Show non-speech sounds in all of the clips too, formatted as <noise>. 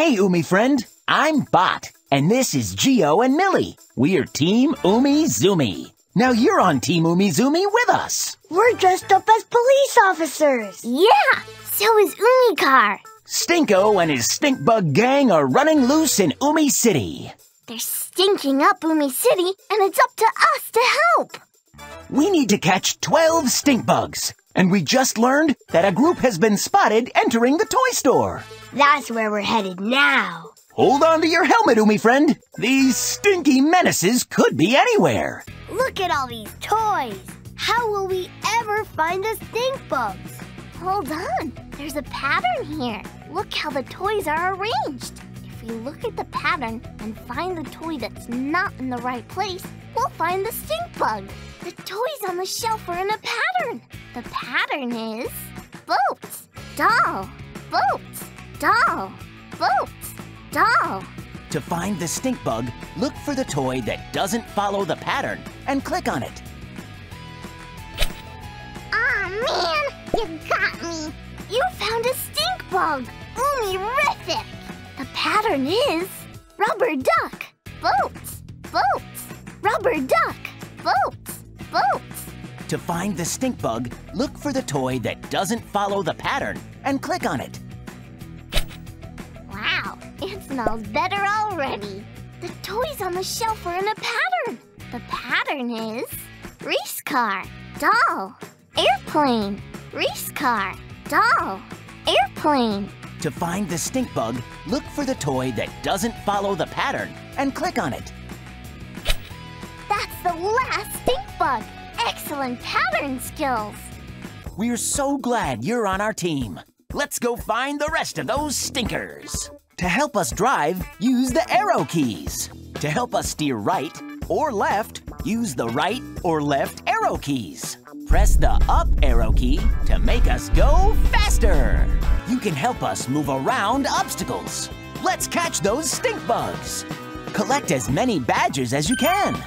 Hey, Umi friend. I'm Bot, and this is Geo and Milli. We're Team Umizoomi. Now you're on Team Umizoomi with us. We're dressed up as police officers. Yeah, so is Umi-Car. Stinko and his stink bug gang are running loose in Umi City. They're stinking up Umi City, and it's up to us to help. We need to catch 12 stink bugs. And we just learned that a group has been spotted entering the toy store. That's where we're headed now. Hold on to your helmet, Umi friend. These stinky menaces could be anywhere. Look at all these toys. How will we ever find the stink bugs? Hold on, there's a pattern here. Look how the toys are arranged. If we look at the pattern and find the toy that's not in the right place, we'll find the stink bug. The toys on the shelf are in a pattern. The pattern is boats, doll, boats, doll, boats, doll. To find the stink bug, look for the toy that doesn't follow the pattern and click on it. Aw, man, you got me. You found a stink bug. Umi-rific. The pattern is rubber duck, boats, boats, rubber duck, boats, boats. To find the stink bug, look for the toy that doesn't follow the pattern and click on it. Wow, it smells better already. The toys on the shelf are in a pattern. The pattern is race car, doll, airplane, race car, doll, airplane. To find the stink bug, look for the toy that doesn't follow the pattern and click on it. That's the last stink bug. Excellent pattern skills. We're so glad you're on our team. Let's go find the rest of those stinkers. To help us drive, use the arrow keys. To help us steer right or left, use the right or left arrow keys. Press the up arrow key to make us go faster. You can help us move around obstacles. Let's catch those stink bugs. Collect as many badges as you can.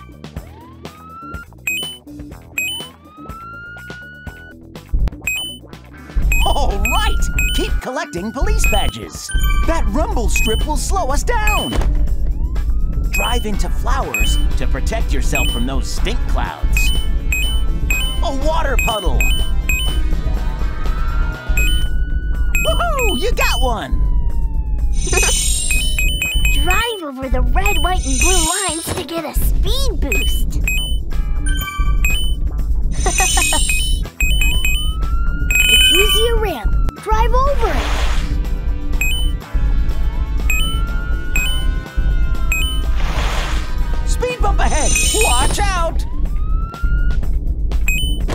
All right! Keep collecting police badges. That rumble strip will slow us down. Drive into flowers to protect yourself from those stink clouds. A water puddle. Woohoo! You got one! <laughs> Drive over the red, white, and blue lines to get a speed boost. <laughs> drive over it. Speed bump ahead! Watch out!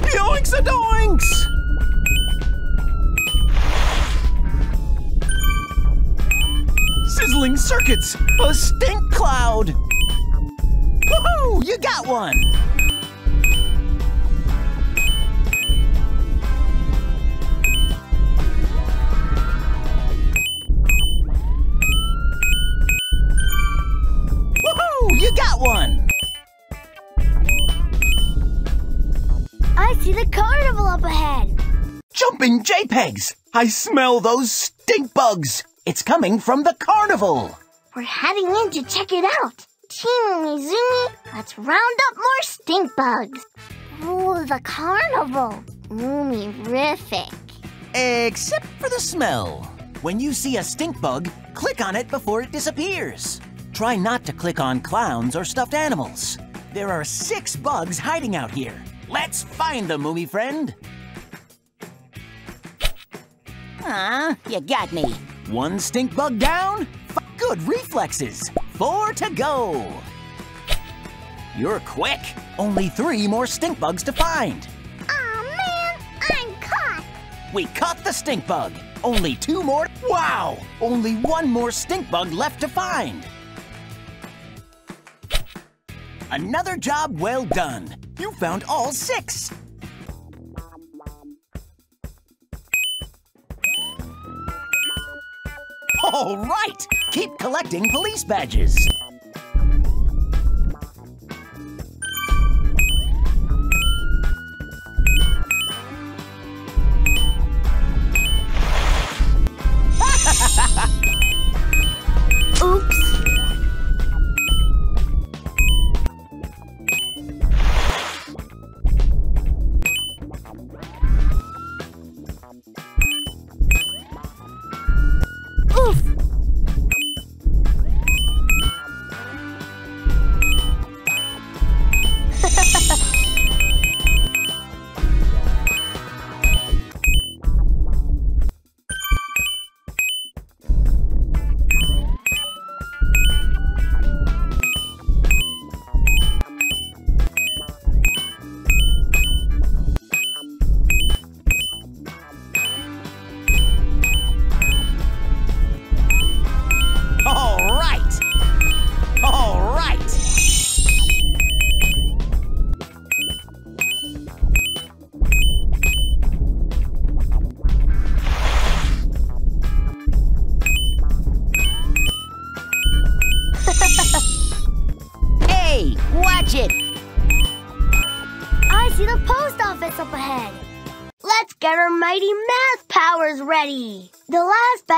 Yoinks a doinks! Sizzling circuits! A stink cloud! Woohoo! You got one! I smell those stink bugs! It's coming from the carnival! We're heading in to check it out. Team Umizoomi, let's round up more stink bugs. Ooh, the carnival. Umi-rific. Except for the smell. When you see a stink bug, click on it before it disappears. Try not to click on clowns or stuffed animals. There are six bugs hiding out here. Let's find them, Umi friend. Aw, you got me. One stink bug down. Good reflexes. Four to go. You're quick. Only three more stink bugs to find. Aw, man, I'm caught. We caught the stink bug. Only two more. Wow! Only one more stink bug left to find. Another job well done. You found all six. All right! Keep collecting police badges. post <laughs>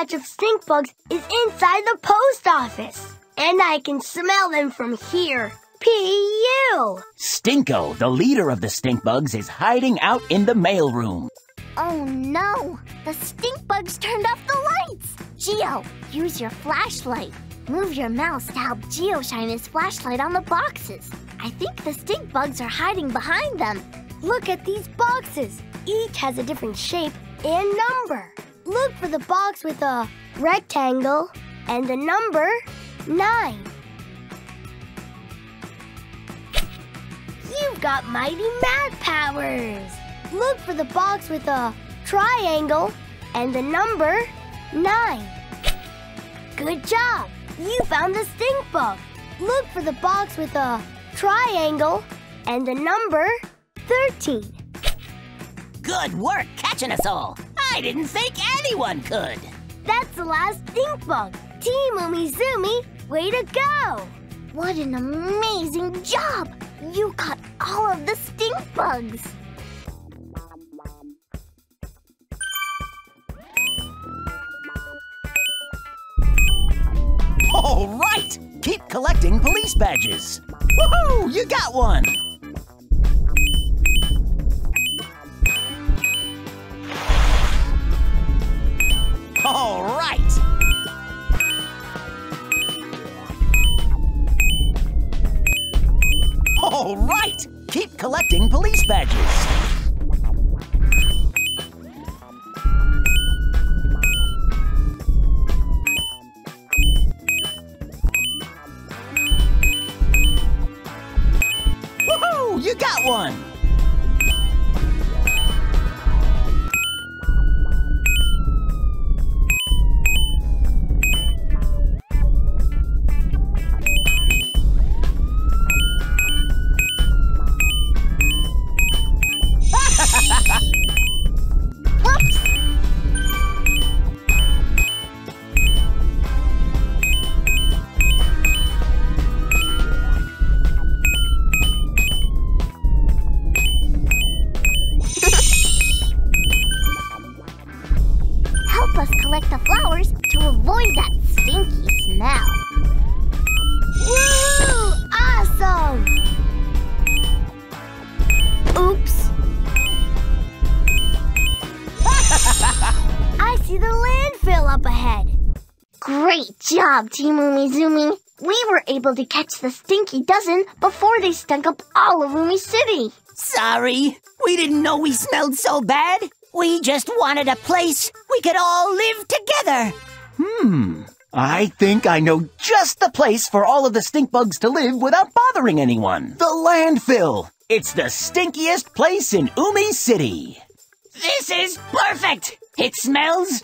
batch of stink bugs is inside the post office. And I can smell them from here. P.U. Stinko, the leader of the stink bugs, is hiding out in the mailroom. Oh no! The stink bugs turned off the lights! Geo, use your flashlight. Move your mouse to help Geo shine his flashlight on the boxes. I think the stink bugs are hiding behind them. Look at these boxes. Each has a different shape and number. Look for the box with a rectangle and the number 9. You've got mighty math powers. Look for the box with a triangle and the number 9. Good job! You found the stink bug. Look for the box with a triangle and the number 13. Good work catching us all. I didn't think anyone could. That's the last stink bug. Team Umizoomi, way to go! What an amazing job! You caught all of the stink bugs. All right! Keep collecting police badges. Woohoo! You got one! All right! All right! Keep collecting police badges. You got one! Flowers to avoid that stinky smell. Woo! Awesome! Oops. <laughs> I see the landfill up ahead. Great job, Team Umizoomi. We were able to catch the stinky dozen before they stunk up all of Umi City. Sorry, we didn't know we smelled so bad. We just wanted a place we could all live together. Hmm. I think I know just the place for all of the stink bugs to live without bothering anyone. The landfill. It's the stinkiest place in Umi City. This is perfect. It smells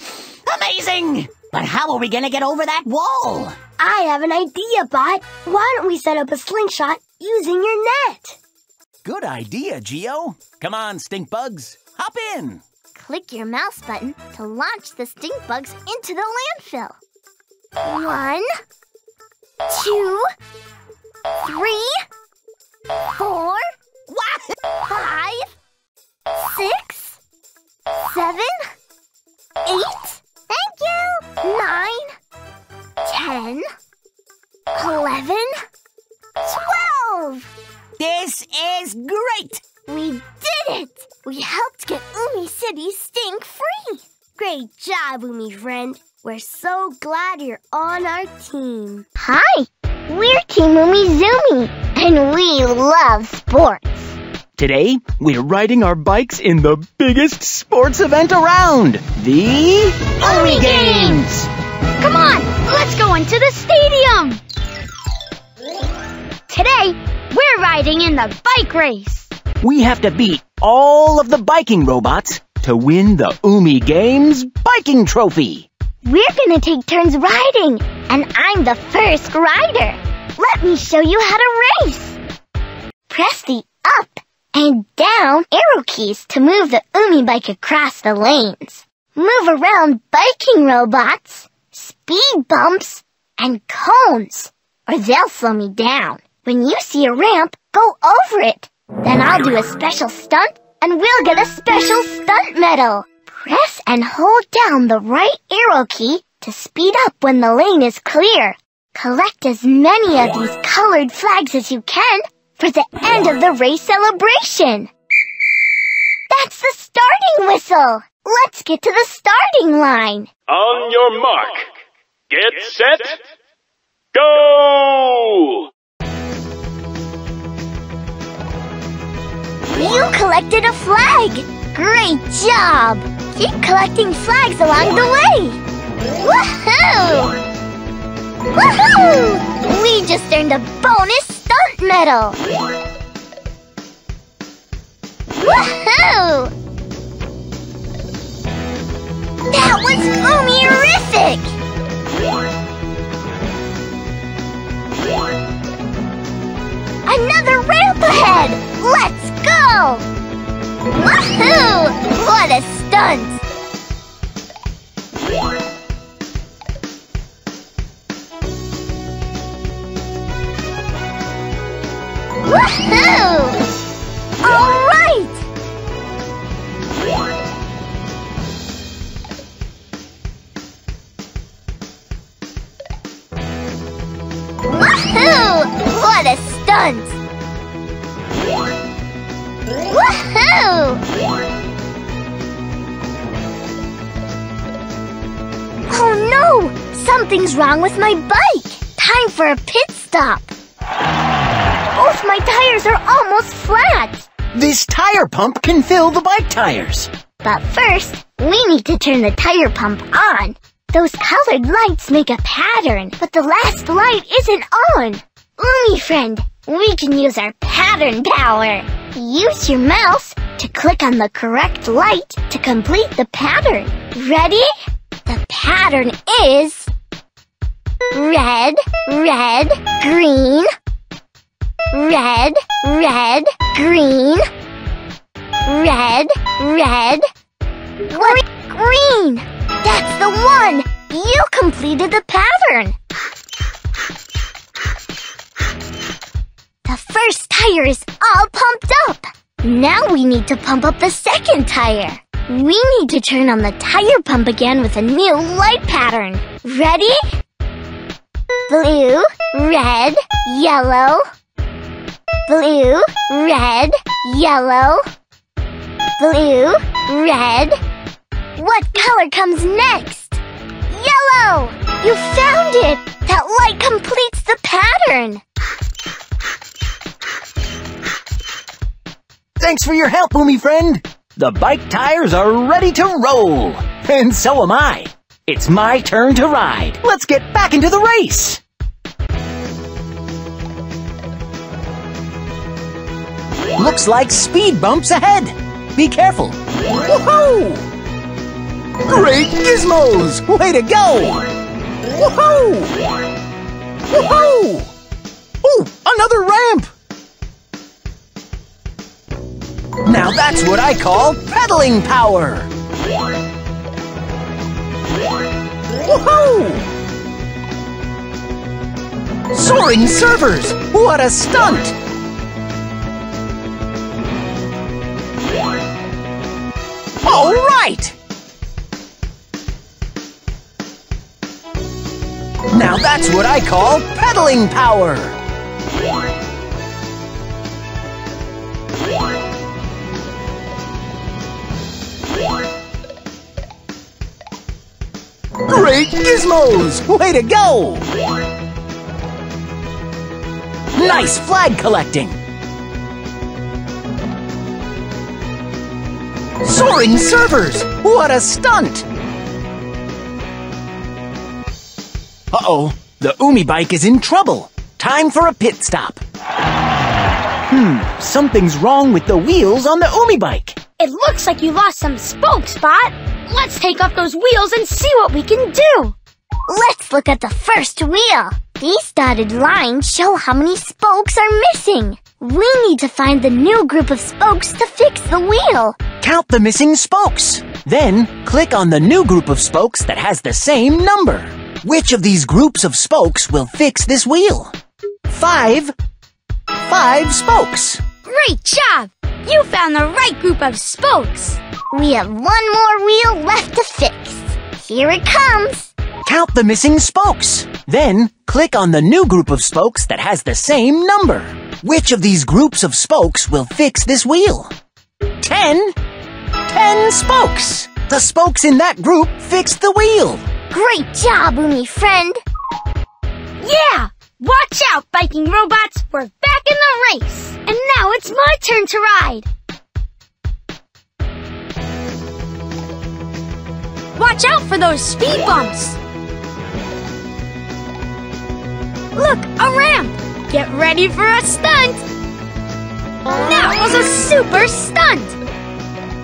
amazing. But how are we gonna get over that wall? I have an idea, Bot. Why don't we set up a slingshot using your net? Good idea, Geo. Come on, stink bugs. Hop in. Click your mouse button to launch the stink bugs into the landfill. One, two, three, four, five, six, seven, eight, thank you, nine, ten, eleven, twelve. This is great. We did it! We helped get Umi City stink free. Great job, Umi friend. We're so glad you're on our team. Hi, we're Team Umi Umizoomi, and we love sports. Today, we're riding our bikes in the biggest sports event around, the Umi Games! Come on, let's go into the stadium. Today, we're riding in the bike race. We have to beat all of the biking robots to win the Umi Games biking trophy. We're gonna take turns riding, and I'm the first rider. Let me show you how to race. Press the up and down arrow keys to move the Umi bike across the lanes. Move around biking robots, speed bumps, and cones, or they'll slow me down. When you see a ramp, go over it. Then I'll do a special stunt, and we'll get a special stunt medal. Press and hold down the right arrow key to speed up when the lane is clear. Collect as many of these colored flags as you can for the end of the race celebration. That's the starting whistle. Let's get to the starting line. On your mark. Get set. Go! You collected a flag! Great job! Keep collecting flags along the way! Woohoo! Woohoo! We just earned a bonus stunt medal! Woohoo! That was boomerific! Another ramp ahead! Let's go! Woohoo! What a stunt! Wrong with my bike! Time for a pit stop! Both my tires are almost flat! This tire pump can fill the bike tires. But first, we need to turn the tire pump on. Those colored lights make a pattern, but the last light isn't on. Umi friend, we can use our pattern power. Use your mouse to click on the correct light to complete the pattern. Ready? The pattern is red, red, green, red, red, green, red, red, gre- green. That's the one. You completed the pattern. The first tire is all pumped up. Now we need to pump up the second tire. We need to turn on the tire pump again with a new light pattern. Ready? Blue, red, yellow. Blue, red, yellow. Blue, red. What color comes next? Yellow! You found it! That light completes the pattern. Thanks for your help, Umi friend. The bike tires are ready to roll. And so am I. It's my turn to ride. Let's get back into the race. Looks like speed bumps ahead. Be careful. Woohoo! Great gizmos! Way to go! Woohoo! Woohoo! Oh, another ramp! Now that's what I call pedaling power! Woohoo! Soaring servers! What a stunt! All right! Now that's what I call pedaling power! Gizmos! Way to go! Nice flag collecting! Soaring servers! What a stunt! Uh-oh, the Umi bike is in trouble. Time for a pit stop. Hmm, something's wrong with the wheels on the Umi bike. It looks like you lost some spokes, Spot. Let's take off those wheels and see what we can do. Let's look at the first wheel. These dotted lines show how many spokes are missing. We need to find the new group of spokes to fix the wheel. Count the missing spokes. Then click on the new group of spokes that has the same number. Which of these groups of spokes will fix this wheel? Five. Five spokes. Great job! You found the right group of spokes. We have one more wheel left to fix. Here it comes. Count the missing spokes. Then click on the new group of spokes that has the same number. Which of these groups of spokes will fix this wheel? Ten. Ten spokes. The spokes in that group fixed the wheel. Great job, Umi friend. Yeah! Watch out, biking robots! We're back in the race! And now it's my turn to ride! Watch out for those speed bumps! Look, a ramp! Get ready for a stunt! That was a super stunt!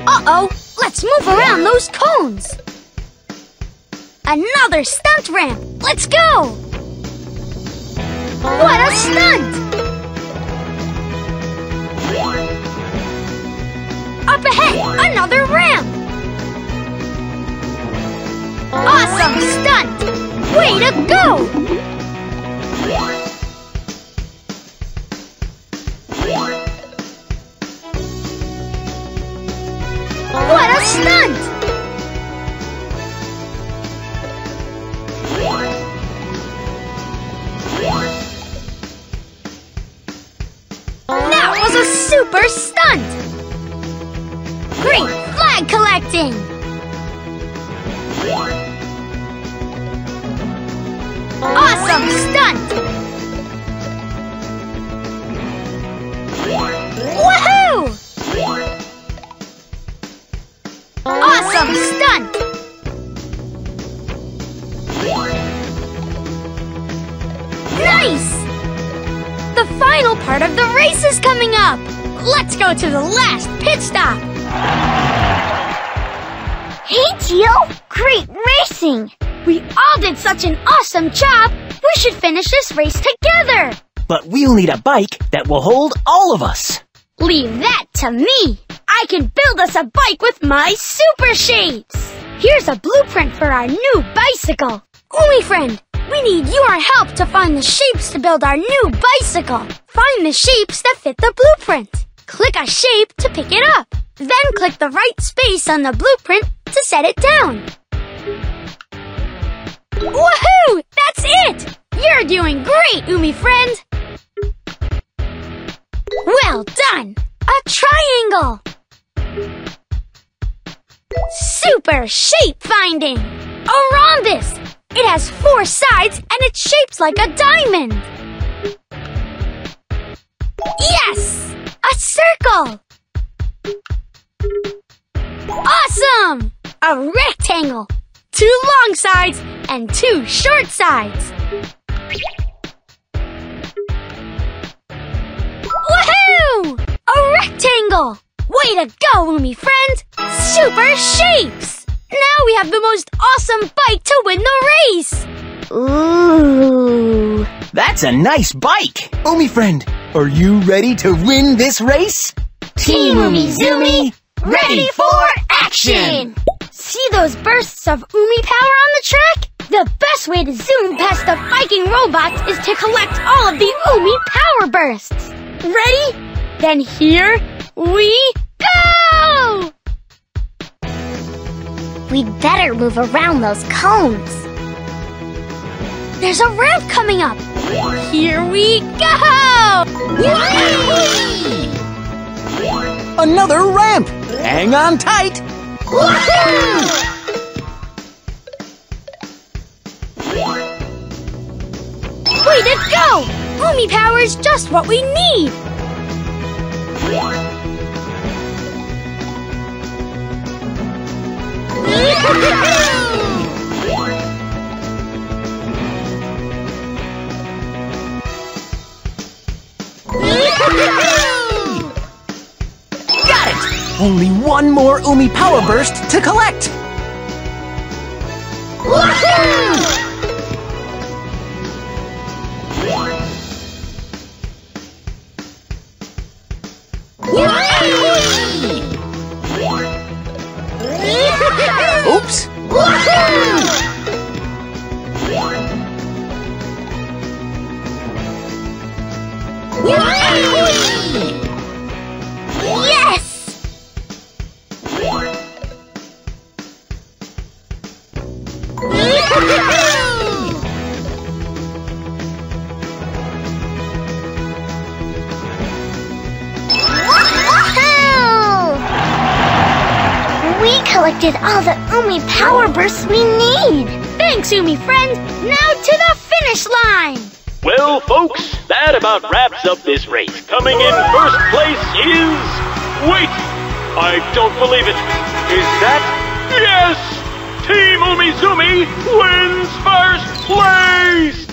Uh-oh, let's move around those cones! Another stunt ramp! Let's go! What a stunt! Up ahead, another ramp! Awesome stunt! Way to go! What a stunt! That was a super stunt! Great flag collecting! Awesome stunt! Part of the race is coming up! Let's go to the last pit stop! Hey, Teal. Great racing. We all did such an awesome job! We should finish this race together! But we'll need a bike that will hold all of us. Leave that to me! I can build us a bike with my super shapes! Here's a blueprint for our new bicycle! Umi friend, we need your help to find the shapes to build our new bicycle! Find the shapes that fit the blueprint! Click a shape to pick it up! Then click the right space on the blueprint to set it down! Woohoo! That's it! You're doing great, Umi friend! Well done! A triangle! Super shape finding! A rhombus! It has four sides and it's shaped like a diamond! Yes! A circle! Awesome! A rectangle! Two long sides and two short sides! Woohoo! A rectangle! Way to go, Umi friend! Super shapes! Now we have the most awesome bike to win the race! Ooh. That's a nice bike. Umi friend, are you ready to win this race? Team Umizoomi, ready for action! See those bursts of Umi power on the track? The best way to zoom past the biking robots is to collect all of the Umi power bursts. Ready? Then here we go! We'd better move around those cones. There's a ramp coming up. Here we go! Another ramp. Hang on tight. Way to go! Umi power is just what we need. <laughs> one more Umi power burst to collect. Oops. Thanks, Umi friend. Now to the finish line. Well, folks, that about wraps up this race. Coming in first place is. Wait! I don't believe it. Is that. Yes! Team Umizoomi wins first place!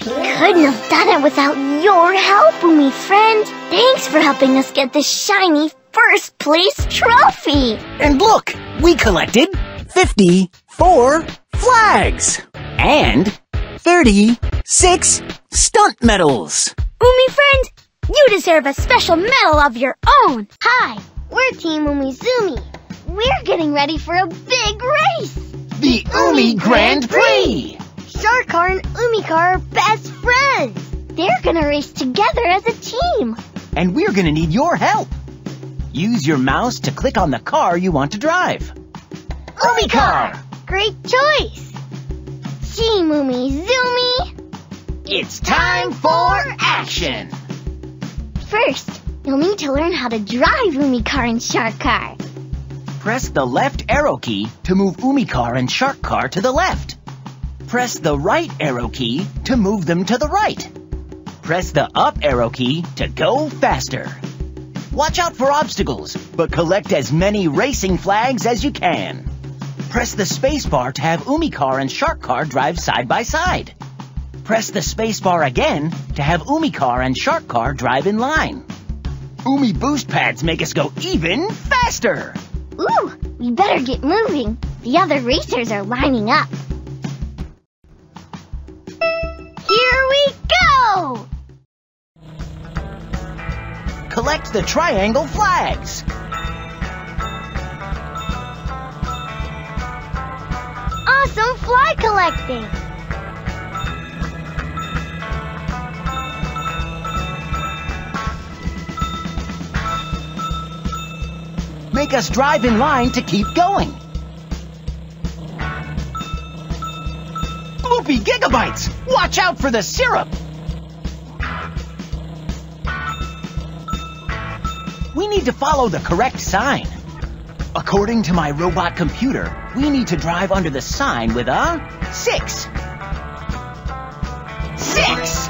We couldn't have done it without your help, Umi friend. Thanks for helping us get this shiny first place trophy. And look, we collected 54 flags and 36 stunt medals. Umi friend, you deserve a special medal of your own. Hi, we're Team Umizoomi. We're getting ready for a big race. The Umi Grand Prix. Shark Car and Umikar are best friends. They're gonna race together as a team. And we're gonna need your help. Use your mouse to click on the car you want to drive. Umikar! Great choice. Team Umizoomi. It's time for action! First, you'll need to learn how to drive Umikar and Shark Car. Press the left arrow key to move Umikar and Shark Car to the left. Press the right arrow key to move them to the right. Press the up arrow key to go faster. Watch out for obstacles, but collect as many racing flags as you can. Press the spacebar to have Umikar and Shark Car drive side by side. Press the spacebar again to have Umikar and Shark Car drive in line. Umi boost pads make us go even faster! Ooh, we better get moving. The other racers are lining up. Here we go! Collect the triangle flags. Awesome fly collecting. Make us drive in line to keep going. Bloopy Gigabytes! Watch out for the syrup! We need to follow the correct sign. According to my robot computer, we need to drive under the sign with a six. Six!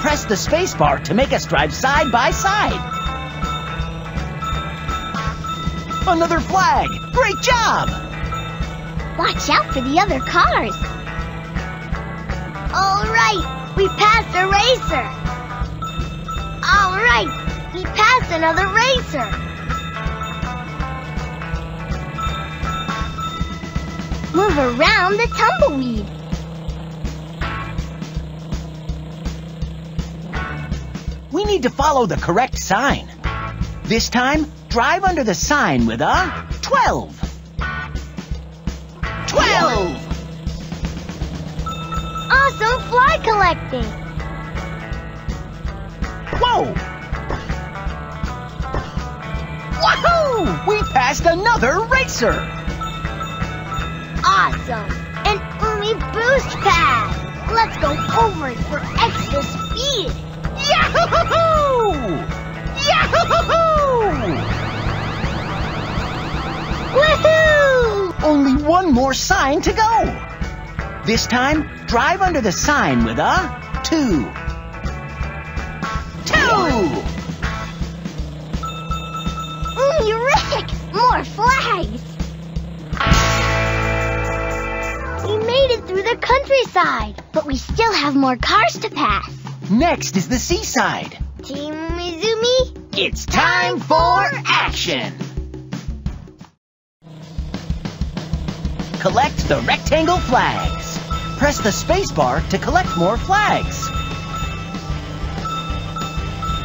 Press the spacebar to make us drive side by side. Another flag! Great job! Watch out for the other cars. All right, we passed a racer. All right, we passed another racer. Move around the tumbleweed. We need to follow the correct sign. This time, drive under the sign with a 12. 12! Awesome fly collecting. Whoa! Wahoo! We passed another racer! Awesome. An Umi boost pad. Let's go over it for extra speed. Yahoo! Yahoo! Woohoo! Only one more sign to go. This time, drive under the sign with a 2. 2! Umi Rick! More flags! The countryside. But we still have more cars to pass. Next is the seaside. Team Umizoomi, It's time for action! Collect the rectangle flags. Press the spacebar to collect more flags.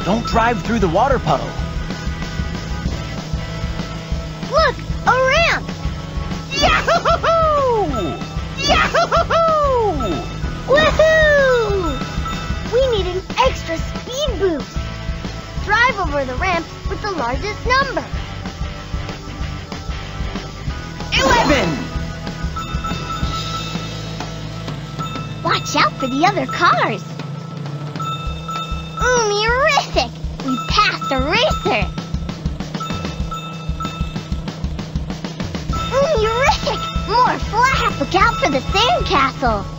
Don't drive through the water puddle. Boost. Drive over the ramp with the largest number. Eleven! Watch out for the other cars. Umi-rific! We passed a racer. Ooh, Rick! More flags! Look out for the sandcastle!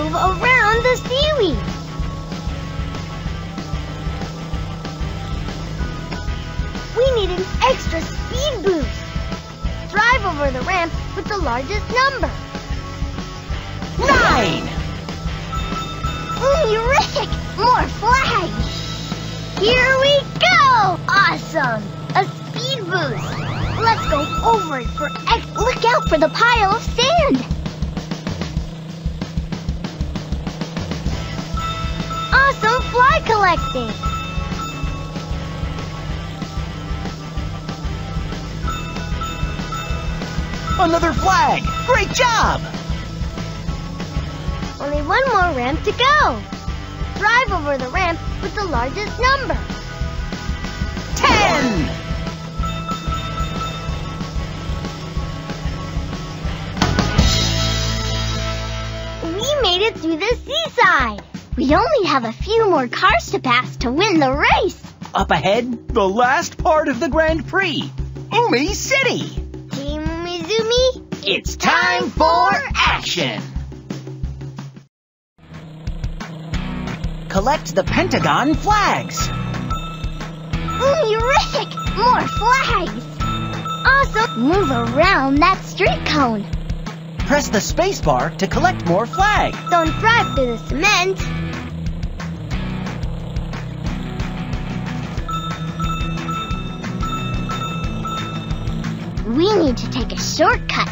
Move around the seaweed. We need an extra speed boost. Drive over the ramp with the largest number. Nine! Rick! More flags! Here we go! Awesome! A speed boost. Let's go over it for X. Look out for the pile of sand! Fly collecting. Another flag! Great job! Only one more ramp to go. Drive over the ramp with the largest number. Ten! We made it to the seaside. We only have a few more cars to pass to win the race! Up ahead, the last part of the Grand Prix Umi City! Team Umizoomi, It's time for action! Collect the Pentagon flags. Rick! More flags! Awesome. Move around that street cone! Press the spacebar to collect more flags. Don't drive through the cement. We need to take a shortcut.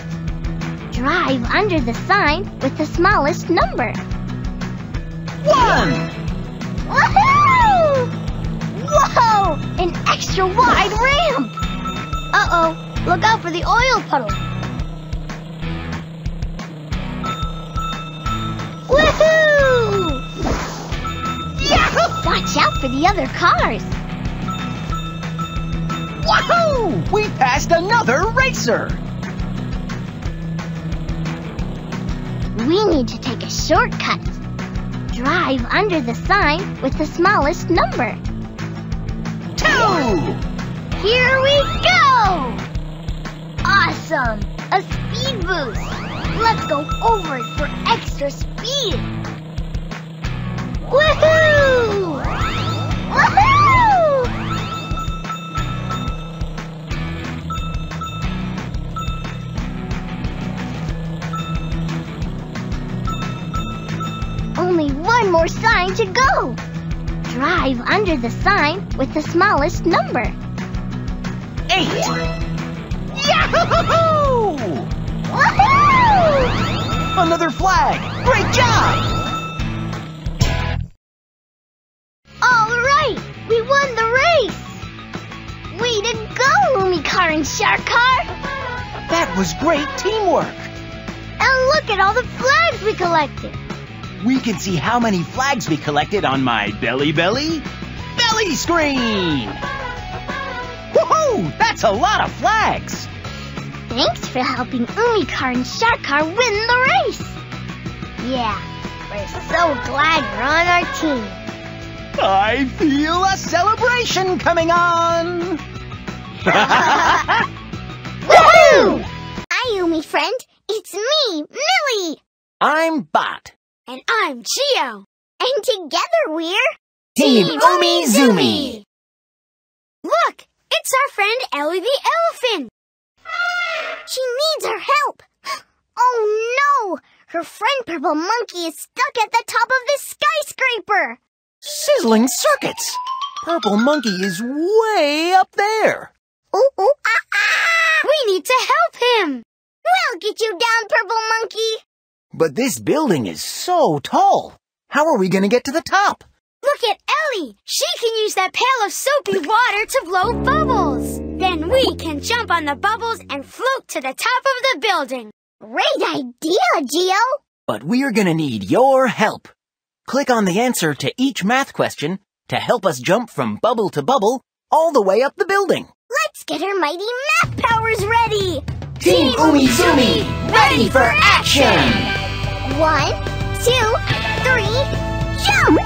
Drive under the sign with the smallest number. One! Woohoo! Whoa! An extra wide ramp! Uh-oh. Look out for the oil puddle. Woohoo! Yahoo! Watch out for the other cars. Wahoo! We passed another racer! We need to take a shortcut. Drive under the sign with the smallest number. Two! Here we go! Awesome! A speed boost. Let's go over it for extra speed. Woohoo! Woohoo! One more sign to go. Drive under the sign with the smallest number. Eight! Yahoo! Woohoo! Another flag! Great job! All right! We won the race! Way to go, Umicar and Shark Car! That was great teamwork! And look at all the flags we collected. We can see how many flags we collected on my Belly Belly belly screen! Woohoo! That's a lot of flags! Thanks for helping Umicar and Shark Car win the race! Yeah, we're so glad you're on our team. I feel a celebration coming on! <laughs> Woohoo! Hi, Umi friend. It's me, Milli! I'm Bot. And I'm Geo. And together we're Team Umizoomi. Look, it's our friend Ellie the elephant. She needs our help. Oh no! Her friend Purple Monkey is stuck at the top of this skyscraper. Sizzling circuits! Purple Monkey is way up there! Ooh, ooh, ah, ah! We need to help him. We'll get you down, Purple Monkey. But this building is so tall. How are we gonna get to the top? Look at Ellie. She can use that pail of soapy water to blow bubbles. Then we can jump on the bubbles and float to the top of the building. Great idea, Geo. But we're gonna need your help. Click on the answer to each math question to help us jump from bubble to bubble all the way up the building. Let's get our mighty math powers ready. Team Umizoomi, ready for action! One, two, three, jump!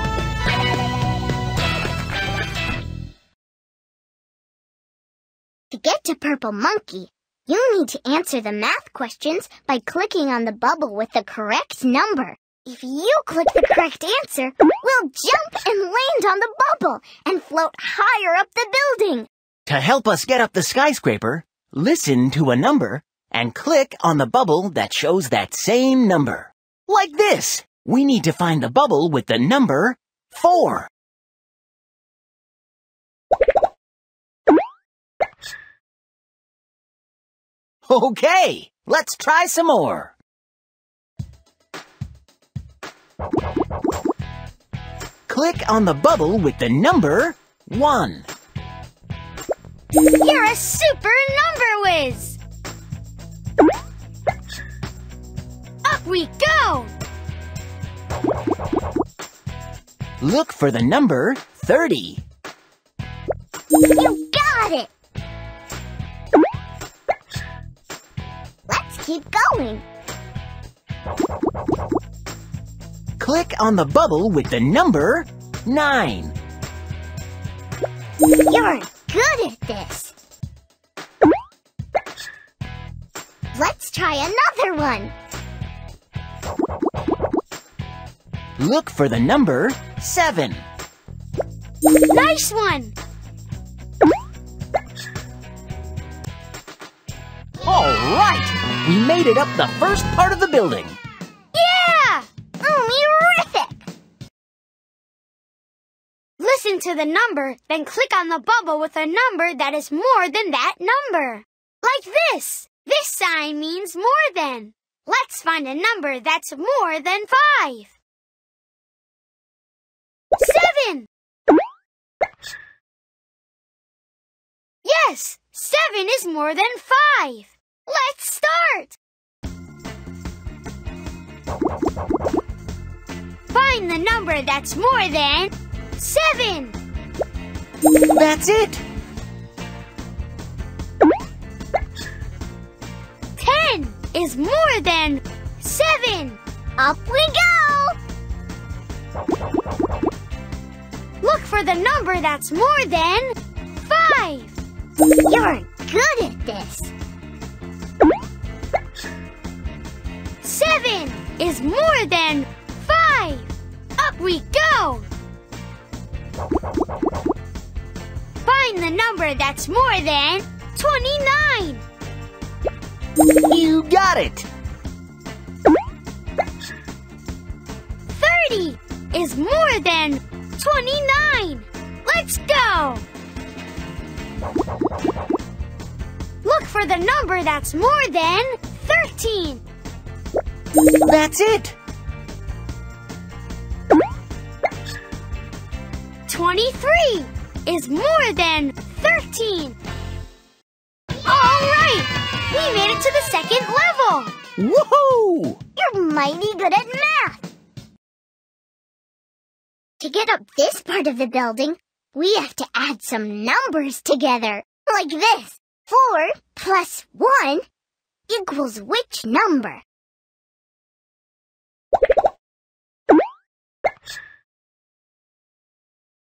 To get to Purple Monkey, you need to answer the math questions by clicking on the bubble with the correct number. If you click the correct answer, we'll jump and land on the bubble and float higher up the building. To help us get up the skyscraper, listen to a number and click on the bubble that shows that same number. Like this. We need to find the bubble with the number 4. Okay, let's try some more. Click on the bubble with the number 1. You're a super number whiz! We go! Look for the number 30. You got it! Let's keep going. Click on the bubble with the number 9. You're good at this. Let's try another one. Look for the number 7. Nice one! All right! We made it up the first part of the building. Yeah! Terrific! Listen to the number, then click on the bubble with a number that is more than that number. Like this. This sign means more than. Let's find a number that's more than five. Yes, seven is more than five. Let's start! Find the number that's more than seven. That's it! Ten is more than seven. Up we go! Look for the number that's more than five. You're good at this. Seven is more than five. Up we go! Find the number that's more than 29. You got it! 30 is more than 29. Let's go! Look for the number that's more than 13. That's it! 23 is more than 13. All right! We made it to the second level! Woohoo! You're mighty good at math! To get up this part of the building, we have to add some numbers together, like this. 4 plus 1 equals which number?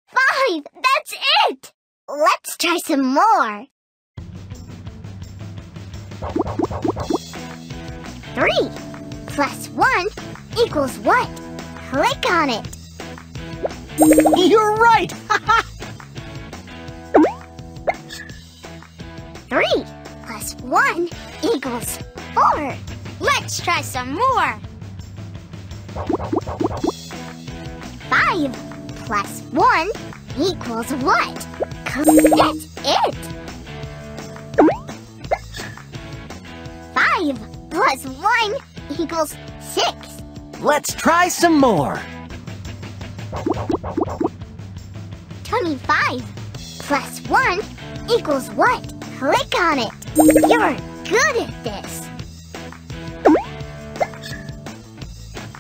Five! That's it! Let's try some more. Three plus one equals what? Click on it. You're right! <laughs> Three plus one equals four. Let's try some more. Five plus one equals what? That's it. Five plus one equals six. Let's try some more. 25 plus 1 equals what? Click on it. You're good at this.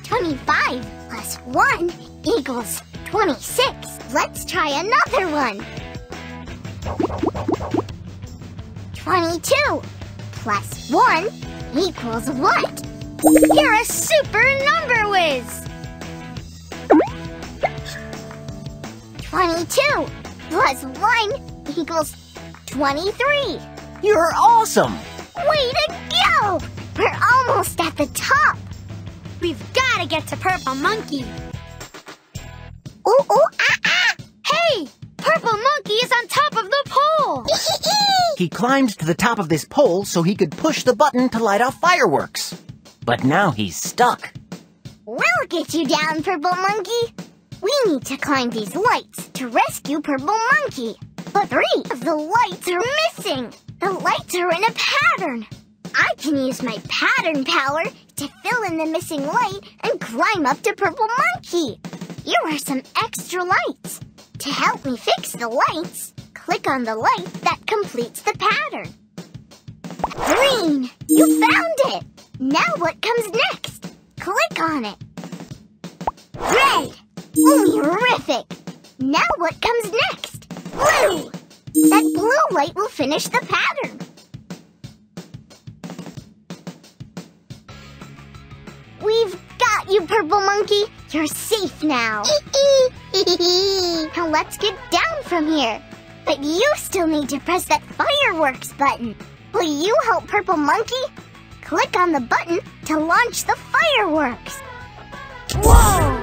25 plus 1 equals 26. Let's try another one. 22 plus 1 equals what? You're a super number whiz! 22 plus 1 equals 23. You're awesome! Way to go! We're almost at the top. We've got to get to Purple Monkey. Ooh, ooh, ah, ah! Hey! Purple Monkey is on top of the pole! <laughs> <laughs> He climbed to the top of this pole so he could push the button to light off fireworks. But now he's stuck. We'll get you down, Purple Monkey. We need to climb these lights to rescue Purple Monkey. But three of the lights are missing. The lights are in a pattern. I can use my pattern power to fill in the missing light and climb up to Purple Monkey. Here are some extra lights. To help me fix the lights, click on the light that completes the pattern. Green! You found it! Now what comes next? Click on it. Red! Terrific! Now what comes next? Blue! That blue light will finish the pattern. We've got you, Purple Monkey. You're safe now. <laughs> now let's get down from here. But you still need to press that fireworks button. Will you help Purple Monkey? Click on the button to launch the fireworks. Whoa!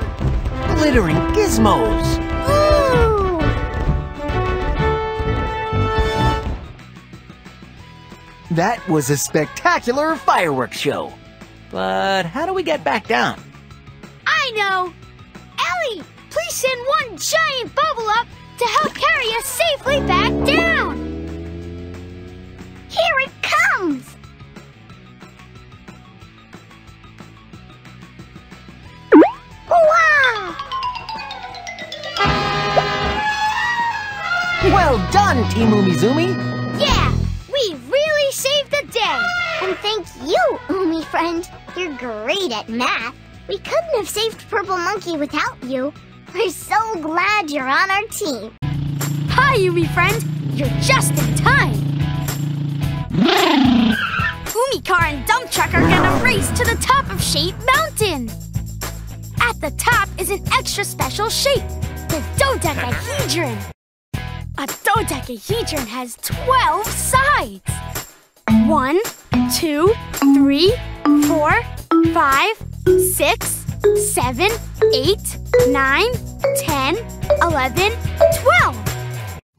Glittering gizmos! Ooh! That was a spectacular fireworks show. But how do we get back down? I know! Ellie, please send one giant bubble up to help carry us safely back down! Here it Well done, Team Umizoomi! Yeah, we really saved the day! And thank you, Umi friend. You're great at math. We couldn't have saved Purple Monkey without you. We're so glad you're on our team. Hi, Umi friend! You're just in time! Umi Car and Dump Truck are gonna race to the top of Shape Mountain! At the top is an extra special shape, the dodecahedron! A dodecahedron has 12 sides! One, two, three, four, five, six, seven, eight, nine, ten, eleven, twelve!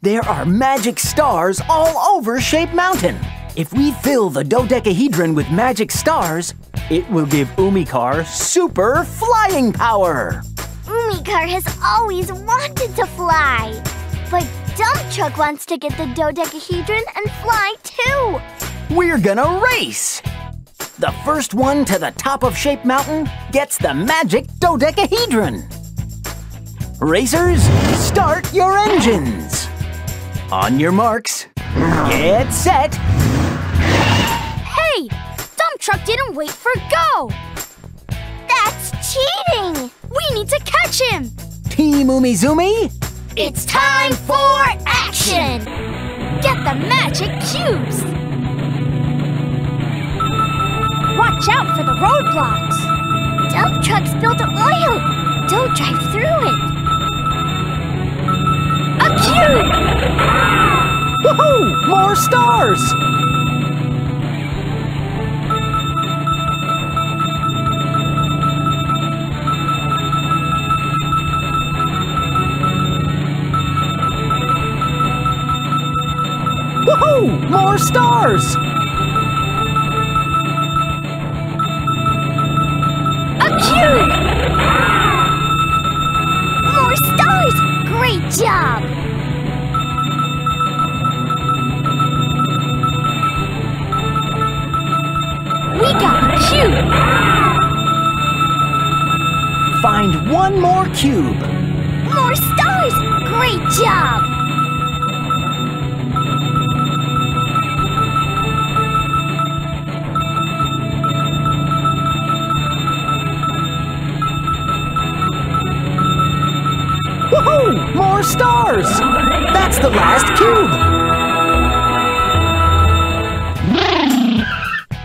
There are magic stars all over Shape Mountain. If we fill the dodecahedron with magic stars, it will give Umi Car super flying power. Umi Car has always wanted to fly. But Dump Truck wants to get the dodecahedron and fly too. We're gonna race! The first one to the top of Shape Mountain gets the magic dodecahedron. Racers, start your engines! On your marks, get set, Hey! Dump Truck didn't wait for go! That's cheating. We need to catch him! Team Umizoomi, It's time for action! Get the magic cubes! Watch out for the roadblocks! Dump Truck spilled oil. Don't drive through it. A cube! woohoo! More stars! Woohoo! More stars! A cube! More stars. Great job. We got a cube! Find one more cube. More stars. Great job. The last cube!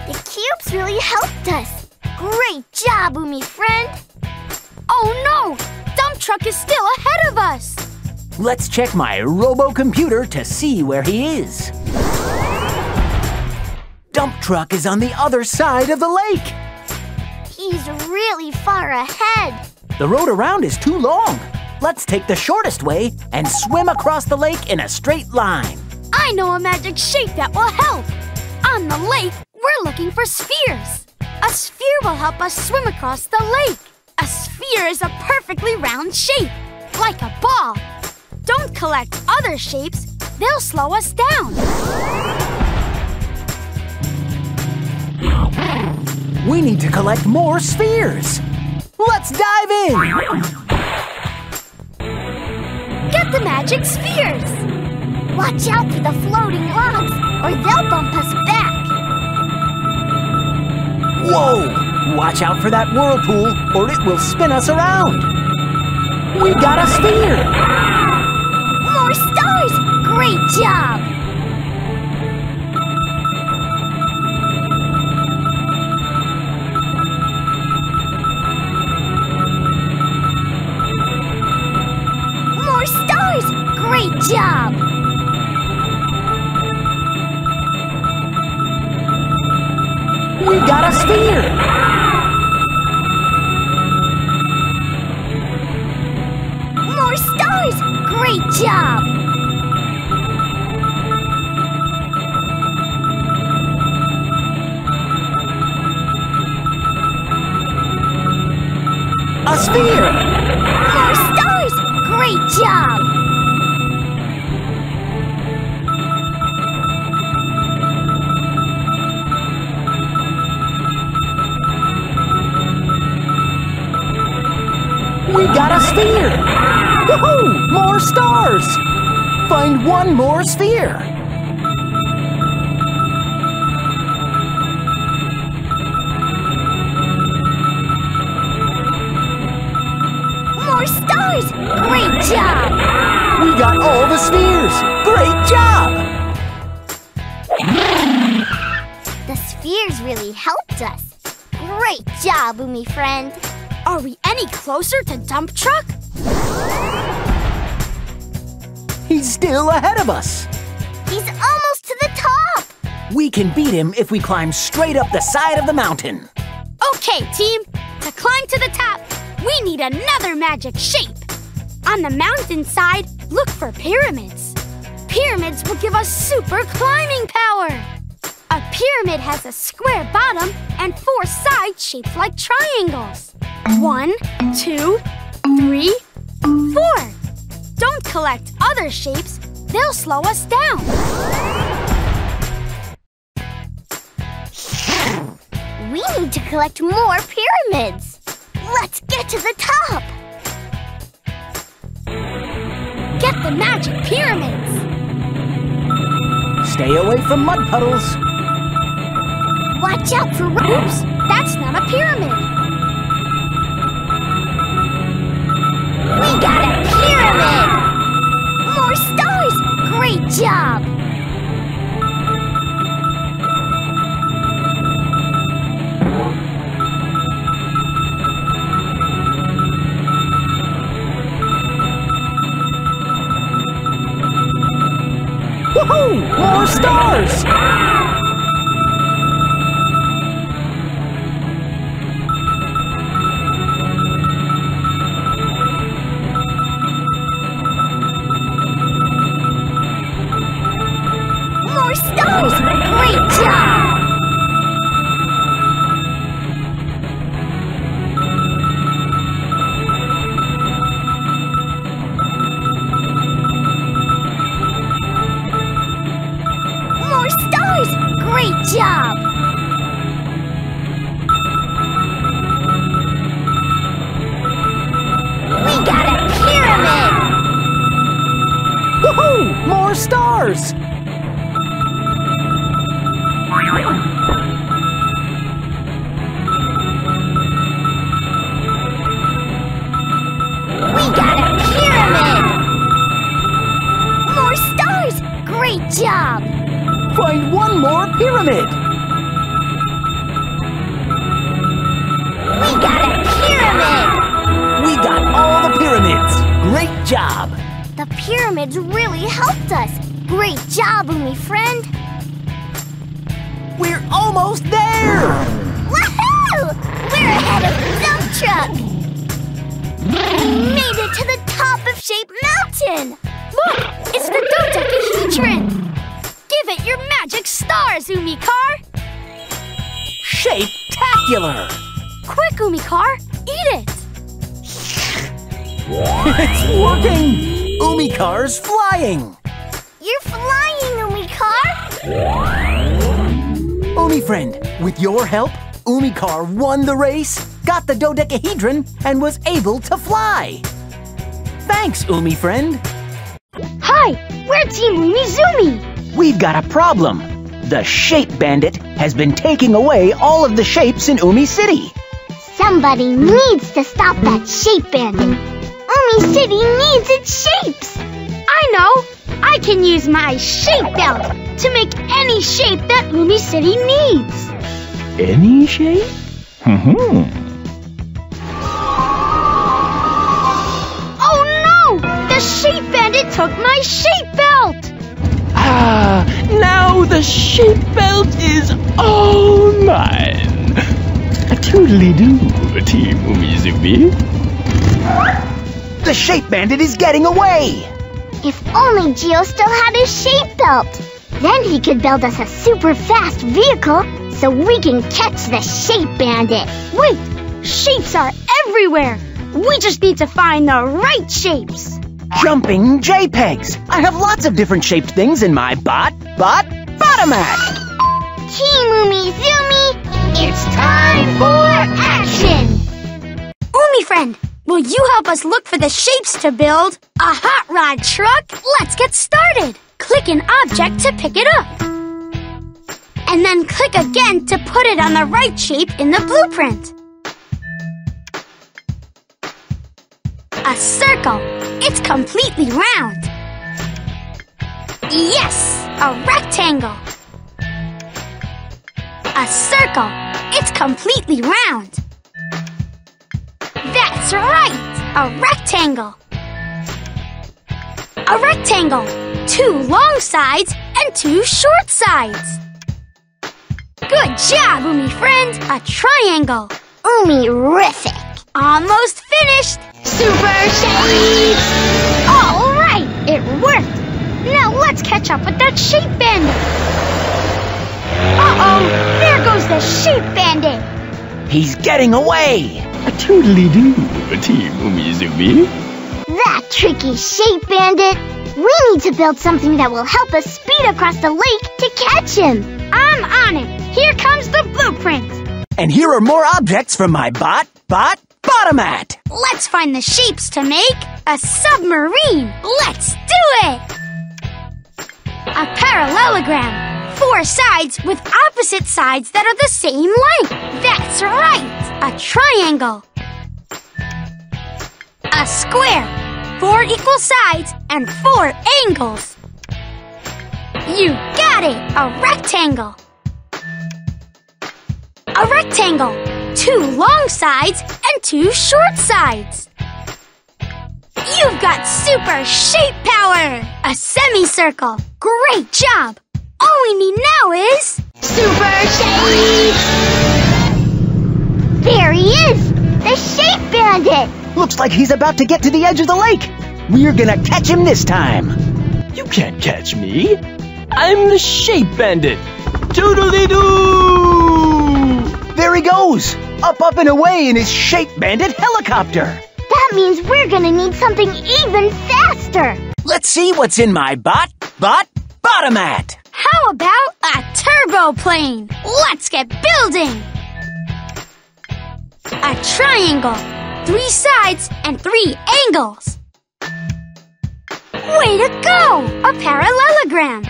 The cubes really helped us. Great job, Umi friend. Oh no! Dump Truck is still ahead of us! Let's check my robo-computer to see where he is. Dump truck is on the other side of the lake. He's really far ahead. The road around is too long. Let's take the shortest way and swim across the lake in a straight line. I know a magic shape that will help. On the lake, we're looking for spheres. A sphere will help us swim across the lake. A sphere is a perfectly round shape, like a ball. Don't collect other shapes, they'll slow us down. We need to collect more spheres. Let's dive in. The magic spheres. Watch out for the floating logs, or they'll bump us back. Whoa! Watch out for that whirlpool, or it will spin us around. We got a sphere. More stars! Great job! Great job! More sphere. More stars! Great job! We got all the spheres. Great job. The spheres really helped us. Great job, Umi friend. Are we any closer to Dump Truck? He's still ahead of us. He's almost to the top! We can beat him if we climb straight up the side of the mountain. Okay, team. To climb to the top, we need another magic shape. On the mountain side, look for pyramids. Pyramids will give us super climbing power. A pyramid has a square bottom and four sides shaped like triangles. One, two, three, four. Don't collect other shapes, they'll slow us down. We need to collect more pyramids. Let's get to the top. Get the magic pyramids. Stay away from mud puddles. Watch out for ropes. that's not a pyramid. We got a pyramid. More stars. Great job. Woohoo! More stars! Job, Umi friend. We're almost there! Woohoo! We're ahead of the dump truck. We made it to the top of Shape Mountain. Look, it's the dodecahedron. Give it your magic stars, Umi Car! Shape-tacular! Quick, Umi Car! eat it. <laughs> It's working! Umi Car's flying! You're flying, Umi Car. Umi friend, with your help, Umi Car won the race, got the dodecahedron, and was able to fly. Thanks, Umi friend. Hi, we're Team Umizoomi. We've got a problem. The Shape Bandit has been taking away all of the shapes in Umi City. Somebody needs to stop that shape bandit. Umi City needs its shapes. I know. I can use my shape belt to make any shape that Umi City needs. Any shape? Hmm. Oh no! The shape bandit took my shape belt. Ah, now the shape belt is all mine. A toodly-doo, Team Umizoomi. The Shape Bandit is getting away! If only Geo still had his shape belt. Then he could build us a super fast vehicle so we can catch the shape bandit. Wait, shapes are everywhere. We just need to find the right shapes. Jumping JPEGs! I have lots of different shaped things in my bot, bot, Botomat! Team Umizoomi, it's time for action! Umi friend, will you help us look for the shapes to build a hot rod truck? Let's get started. Click an object to pick it up. And then click again to put it on the right shape in the blueprint. A circle. It's completely round. Yes, a rectangle. A circle. It's completely round. That's right, a rectangle. A rectangle. Two long sides and two short sides. Good job, Umi friend. A triangle. Umi-rific! Almost finished. Super shapes! All right, it worked. Now let's catch up with that shape bandit. Uh-oh, there goes the shape bandit. He's getting away! A toodly-doo, Team Umizoomi. That tricky shape bandit! We need to build something that will help us speed across the lake to catch him! I'm on it. Here comes the blueprint. And here are more objects from my bot, bot, Botomat! Let's find the shapes to make a submarine. Let's do it! A parallelogram. Four sides with opposite sides that are the same length. That's right. A triangle. A square. Four equal sides and four angles. You got it. A rectangle. A rectangle. Two long sides and two short sides. You've got super shape power! A semicircle. Great job! All we need now is... Super shapes! There he is! The shape bandit! Looks like he's about to get to the edge of the lake! We're gonna catch him this time! You can't catch me. I'm the Shape Bandit. Toodly-doo! There he goes! Up, up, and away in his Shape Bandit helicopter! That means we're gonna need something even faster! Let's see what's in my bot, bot, Botomat! How about a turbo plane? Let's get building! A triangle. Three sides and three angles. Way to go! A parallelogram.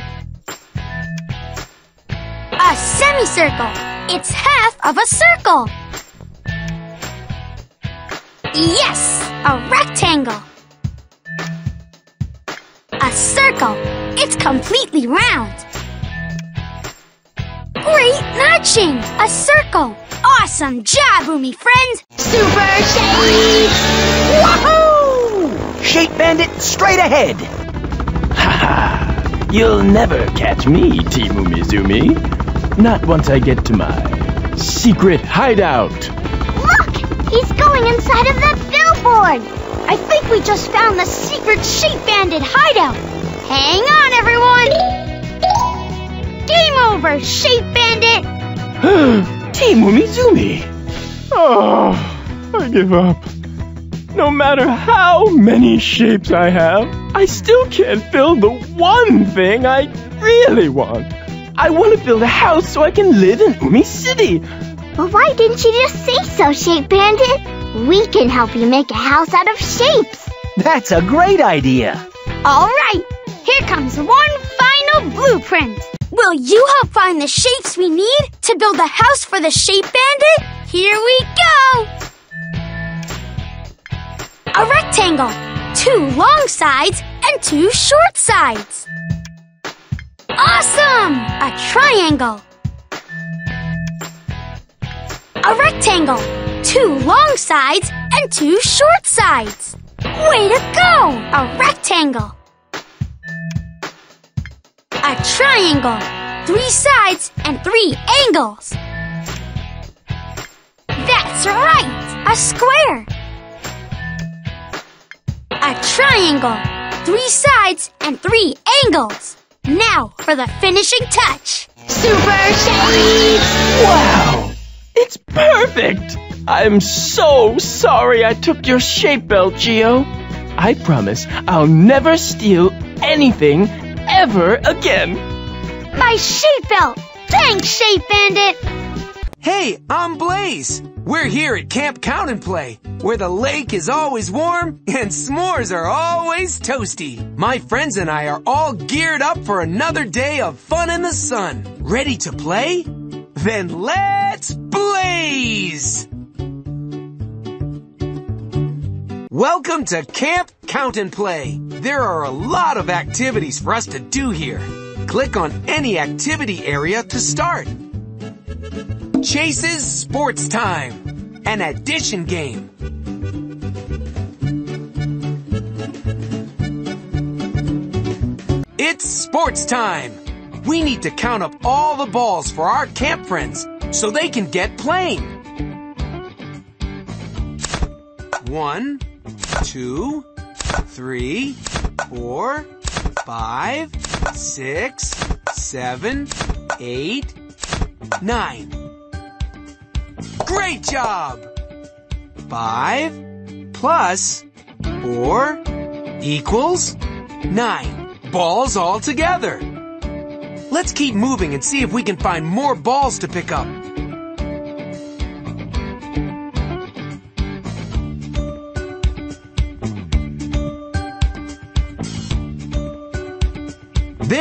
A semicircle. It's half of a circle. Yes, a rectangle. A circle. It's completely round. Great matching! A circle. Awesome job, Umi friends! Super shapes! Wahoo! Shape Bandit straight ahead. Ha ha! You'll never catch me, Team Umizoomi. Not once I get to my secret hideout. Look! He's going inside of that billboard! I think we just found the secret Shape Bandit hideout! Hang on, everyone! Game over, Shape Bandit! <gasps> Team Umizoomi! Oh, I give up. No matter how many shapes I have, I still can't build the one thing I really want. I want to build a house so I can live in Umi City. Well, why didn't you just say so, Shape Bandit? We can help you make a house out of shapes. That's a great idea. All right, here comes one final blueprint. Will you help find the shapes we need to build a house for the Shape Bandit? Here we go! A rectangle, two long sides, and two short sides. Awesome! A triangle. A rectangle, two long sides, and two short sides. Way to go! A rectangle. A triangle, three sides, and three angles. That's right! A square. A triangle, three sides, and three angles. Now for the finishing touch. Super Shapes! Wow! It's perfect! I'm so sorry I took your shape belt, Geo. I promise I'll never steal anything ever again. My shape belt! Thanks, Shape Bandit! Hey, I'm Blaze. We're here at Camp Count and Play, where the lake is always warm and s'mores are always toasty. My friends and I are all geared up for another day of fun in the sun. Ready to play? Then let's blaze! Welcome to Camp Count and Play. There are a lot of activities for us to do here. Click on any activity area to start. Chase's Sports Time, an addition game. It's sports time. We need to count up all the balls for our camp friends so they can get playing. One, two, three, four, five, six, seven, eight, nine. Great job! Five plus four equals nine. Balls all together. Let's keep moving and see if we can find more balls to pick up.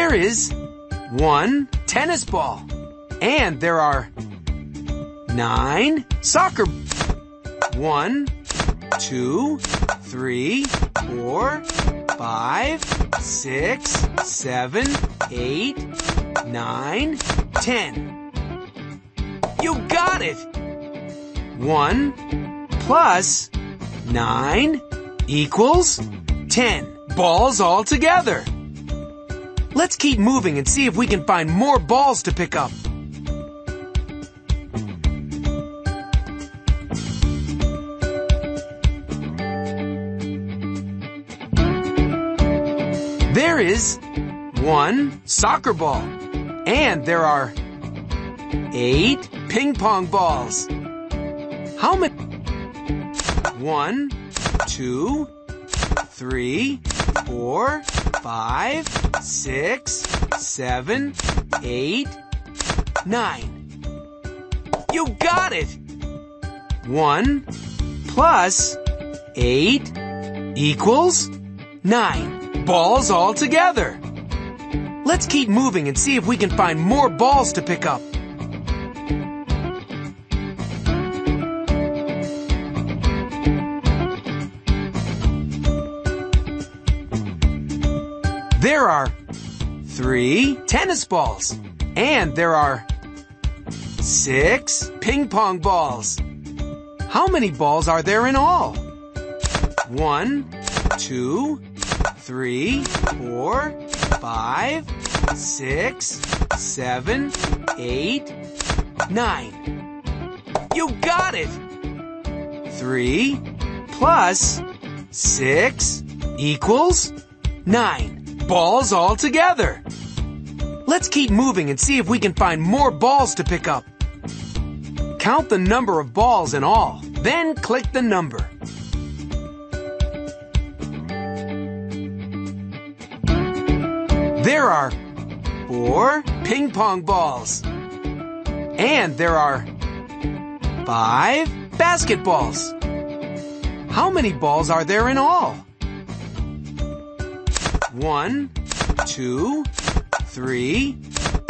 There is one tennis ball. And there are nine soccer. One, two, three, four, five, six, seven, eight, nine, ten. You got it! One plus nine equals ten. Balls all together. Let's keep moving and see if we can find more balls to pick up. There is one soccer ball. And there are eight ping pong balls. How many? One, two, three, four, five, six, seven, eight, nine. You got it! One plus eight equals nine. Balls all together. Let's keep moving and see if we can find more balls to pick up. There are three tennis balls. And there are six ping pong balls. How many balls are there in all? One, two, three, four, five, six, seven, eight, nine. You got it! Three plus six equals nine. Balls all together. Let's keep moving and see if we can find more balls to pick up. Count the number of balls in all, then click the number. There are four ping pong balls. And there are five basketballs. How many balls are there in all? One, two, three,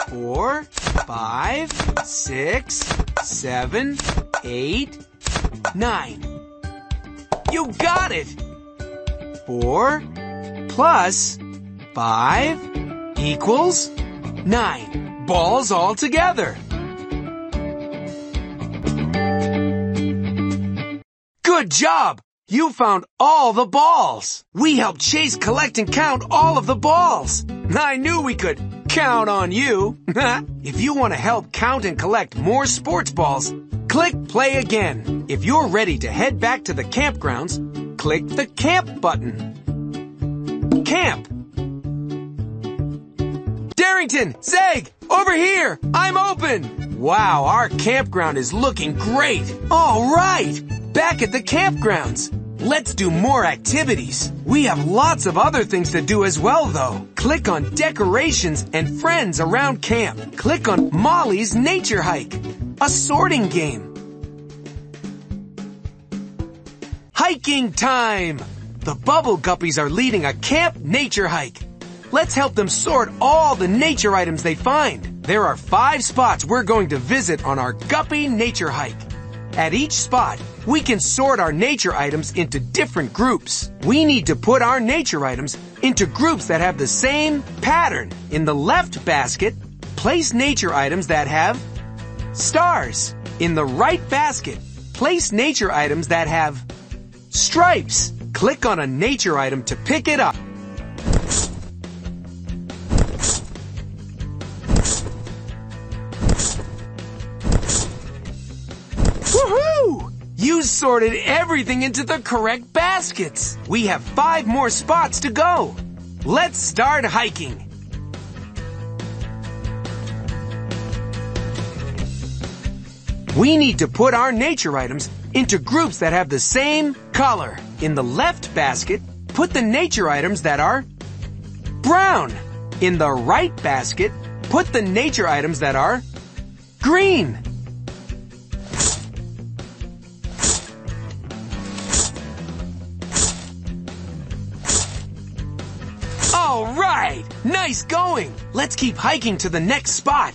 four, five, six, seven, eight, nine. You got it! Four plus five equals nine. Balls all together. Good job! You found all the balls! We helped Chase collect and count all of the balls! I knew we could count on you! <laughs> if you want to help count and collect more sports balls, click play again. If you're ready to head back to the campgrounds, click the camp button. Camp! Darington! Zeg! Over here! I'm open! Wow, our campground is looking great! All right! Back at the campgrounds! Let's do more activities. We have lots of other things to do as well, though. Click on decorations and friends around camp. Click on Molly's nature hike, a sorting game. Hiking time! The Bubble Guppies are leading a camp nature hike. Let's help them sort all the nature items they find. There are five spots we're going to visit on our Guppy nature hike. At each spot, we can sort our nature items into different groups. We need to put our nature items into groups that have the same pattern. In the left basket, place nature items that have stars. In the right basket, place nature items that have stripes. Click on a nature item to pick it up. Sorted everything into the correct baskets. We have five more spots to go. Let's start hiking. We need to put our nature items into groups that have the same color. In the left basket, put the nature items that are brown. In the right basket, put the nature items that are green. Right! Nice going! Let's keep hiking to the next spot.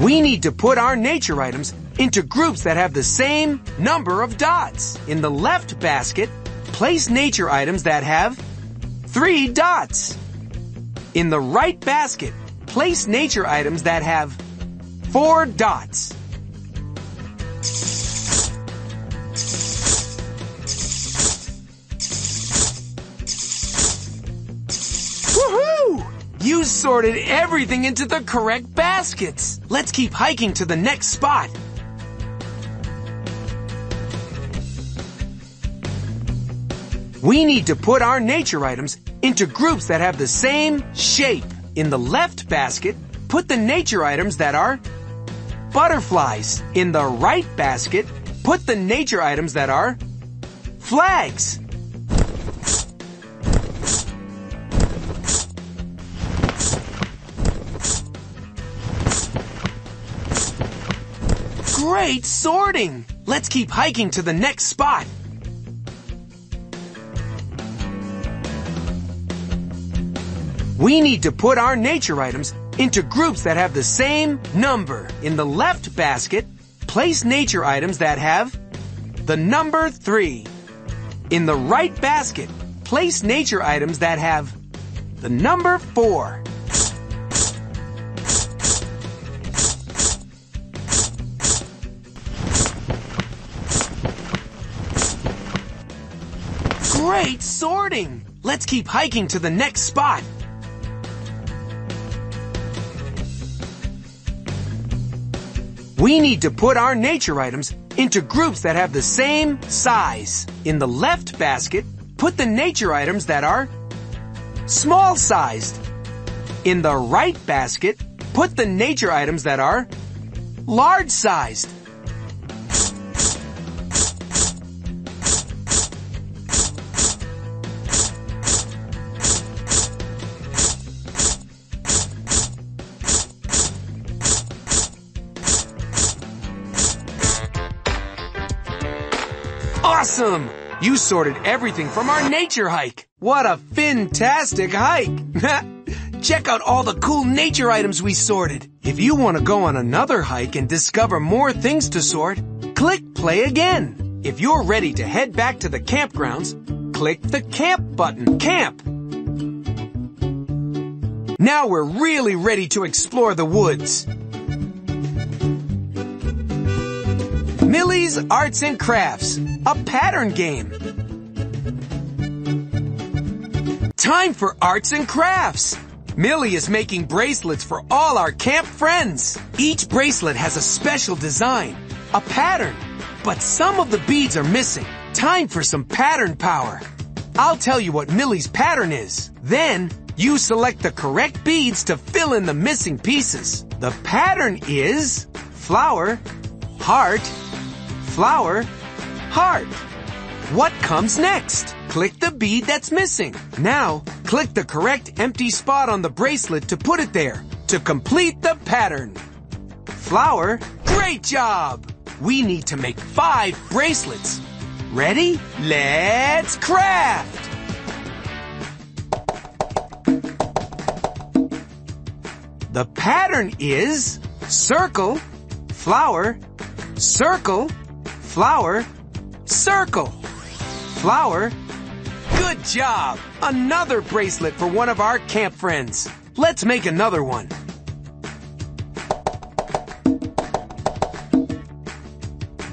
We need to put our nature items into groups that have the same number of dots. In the left basket, place nature items that have three dots. In the right basket, place nature items that have four dots. Sorted everything into the correct baskets. Let's keep hiking to the next spot. We need to put our nature items into groups that have the same shape. In the left basket, put the nature items that are butterflies. In the right basket, put the nature items that are flags. Great sorting! Let's keep hiking to the next spot. We need to put our nature items into groups that have the same number. In the left basket, place nature items that have the number 3. In the right basket, place nature items that have the number 4. Great sorting! Let's keep hiking to the next spot. We need to put our nature items into groups that have the same size. In the left basket, put the nature items that are small sized. In the right basket, put the nature items that are large sized. Sorted everything from our nature hike. What a fantastic hike! <laughs> Check out all the cool nature items we sorted. If you want to go on another hike and discover more things to sort, click play again. If you're ready to head back to the campgrounds, click the camp button. Camp! Now we're really ready to explore the woods. Milli's Arts and Crafts, a pattern game. Time for arts and crafts. Milli is making bracelets for all our camp friends. Each bracelet has a special design, a pattern, but some of the beads are missing. Time for some pattern power. I'll tell you what Milli's pattern is. Then, you select the correct beads to fill in the missing pieces. The pattern is flower, heart, flower, heart. What comes next? Click the bead that's missing. Now, click the correct empty spot on the bracelet to put it there to complete the pattern. Flower, great job! We need to make five bracelets. Ready? Let's craft! The pattern is circle, flower, circle, flower, circle, flower. Good job! Another bracelet for one of our camp friends. Let's make another one.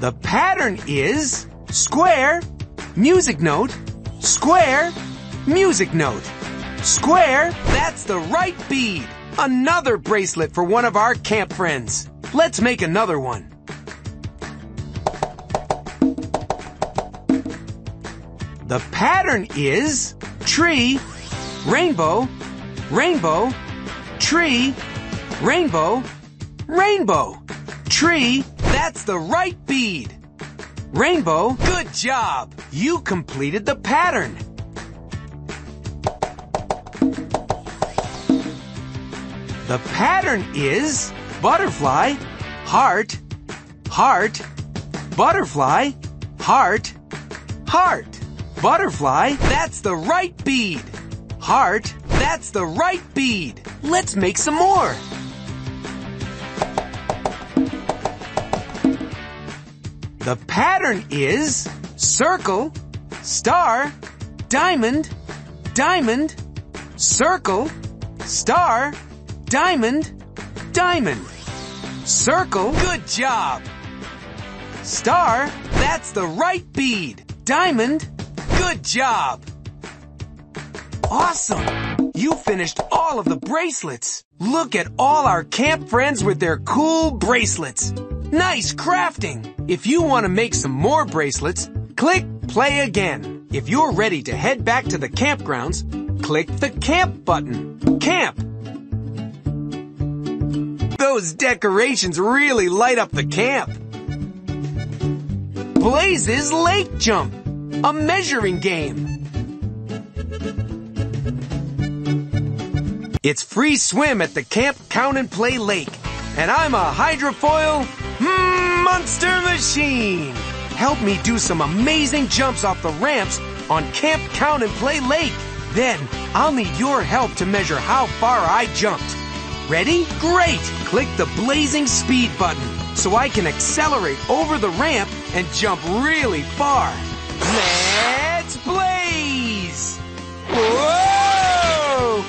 The pattern is square, music note, square, music note. Square, that's the right bead. Another bracelet for one of our camp friends. Let's make another one. The pattern is tree, rainbow, rainbow, tree, rainbow, rainbow. Tree, that's the right bead. Rainbow, good job. You completed the pattern. The pattern is butterfly, heart, heart, butterfly, heart, heart. Butterfly, that's the right bead. Heart, that's the right bead. Let's make some more. The pattern is circle, star, diamond, diamond, circle, star, diamond, diamond. Circle, good job. Star, that's the right bead. Diamond, good job. Awesome! You finished all of the bracelets. Look at all our camp friends with their cool bracelets. Nice crafting! If you want to make some more bracelets, click play again. If you're ready to head back to the campgrounds, click the camp button. Camp! Those decorations really light up the camp. Blaze's Lake Jump, a measuring game. It's free swim at the Camp Count and Play Lake, and I'm a hydrofoil monster machine. Help me do some amazing jumps off the ramps on Camp Count and Play Lake. Then I'll need your help to measure how far I jumped. Ready? Great! Click the blazing speed button so I can accelerate over the ramp and jump really far. Let's blaze! Whoa!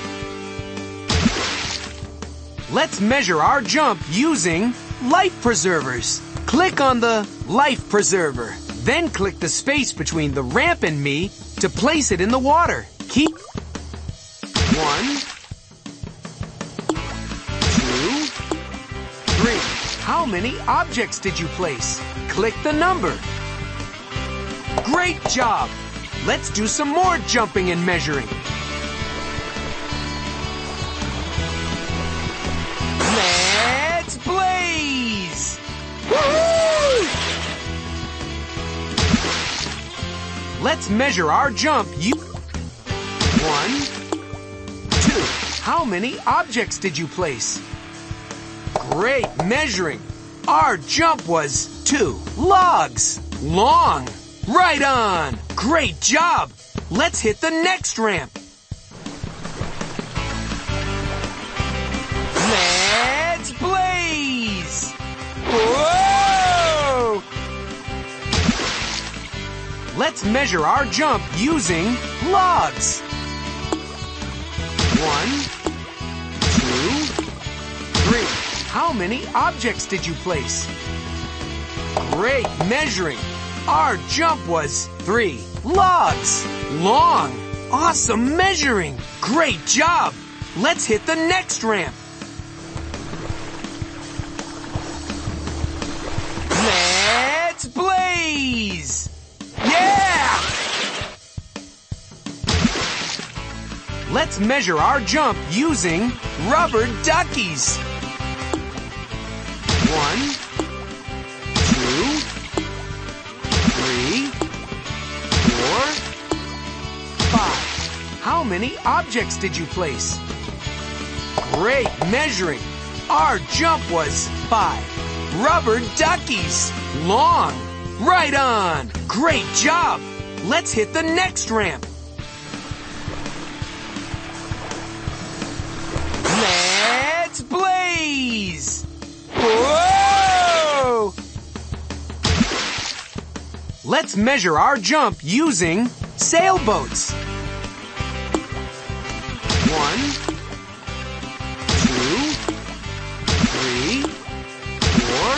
Let's measure our jump using life preservers. Click on the life preserver. Then click the space between the ramp and me to place it in the water. Keep one, two, three. How many objects did you place? Click the number. Great job! Let's do some more jumping and measuring. Let's blaze! Let's measure our jump. You. One, two. How many objects did you place? Great measuring. Our jump was two logs. Long. Right on. Great job. Let's hit the next ramp. Let's blaze! Whoa! Let's measure our jump using logs. One, two, three. How many objects did you place? Great measuring. Our jump was three logs. Long. Awesome measuring. Great job. Let's hit the next ramp. Let's blaze! Yeah! Let's measure our jump using rubber duckies. How many objects did you place? Great measuring. Our jump was five. Rubber duckies. Long. Right on. Great job. Let's hit the next ramp. Let's blaze. Whoa! Let's measure our jump using sailboats. One, two, three, four,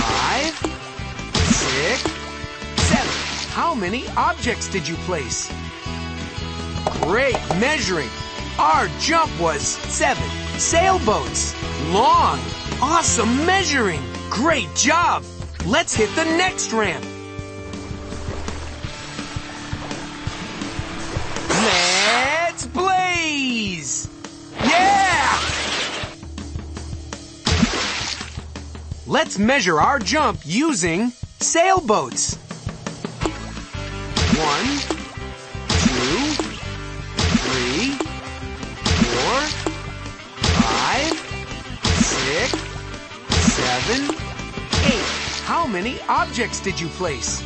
five, six, seven. How many objects did you place? Great measuring. Our jump was seven. Sailboats. Long. Awesome measuring. Great job. Let's hit the next ramp. Let's blaze! Yeah! Let's measure our jump using sailboats. One, two, three, four, five, six, seven, eight. How many objects did you place?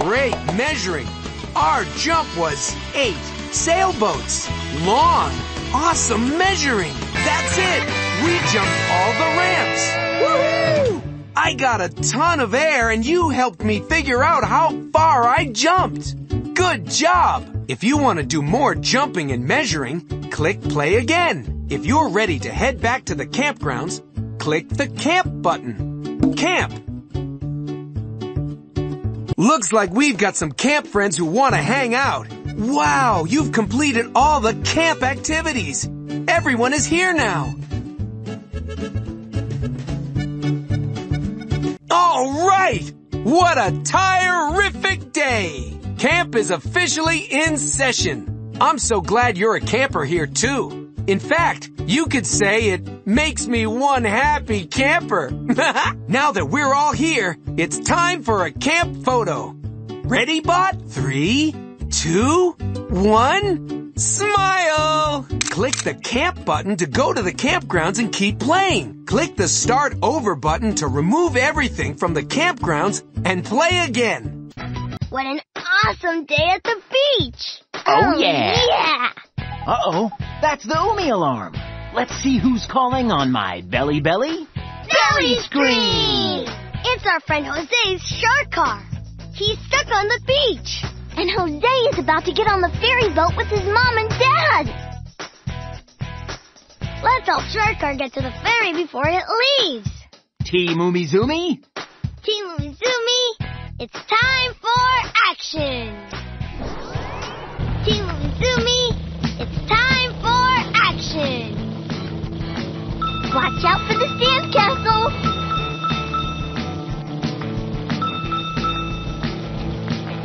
Great measuring. Our jump was eight sailboats. Long. Awesome measuring. That's it. We jumped all the ramps. Woohoo! I got a ton of air and you helped me figure out how far I jumped. Good job. If you want to do more jumping and measuring, click play again. If you're ready to head back to the campgrounds, click the camp button. Camp. Looks like we've got some camp friends who want to hang out. Wow, you've completed all the camp activities. Everyone is here now. All right! What a terrific day! Camp is officially in session. I'm so glad you're a camper here too. In fact, you could say it makes me one happy camper. <laughs> now that we're all here, it's time for a camp photo. Ready, bot? Three, two, one, smile! Click the camp button to go to the campgrounds and keep playing. Click the start over button to remove everything from the campgrounds and play again. What an awesome day at the beach! Oh, oh yeah. Yeah! Uh-oh, that's the Umi alarm. Let's see who's calling on my belly belly. Belly screen! It's our friend Jose's shark car. He's stuck on the beach. And Jose is about to get on the ferry boat with his mom and dad. Let's help Shark Car get to the ferry before it leaves. Team Umizoomi? Team Umizoomi, It's time for action! Team Umizoomi, it's time for action! Watch out for the sand castle!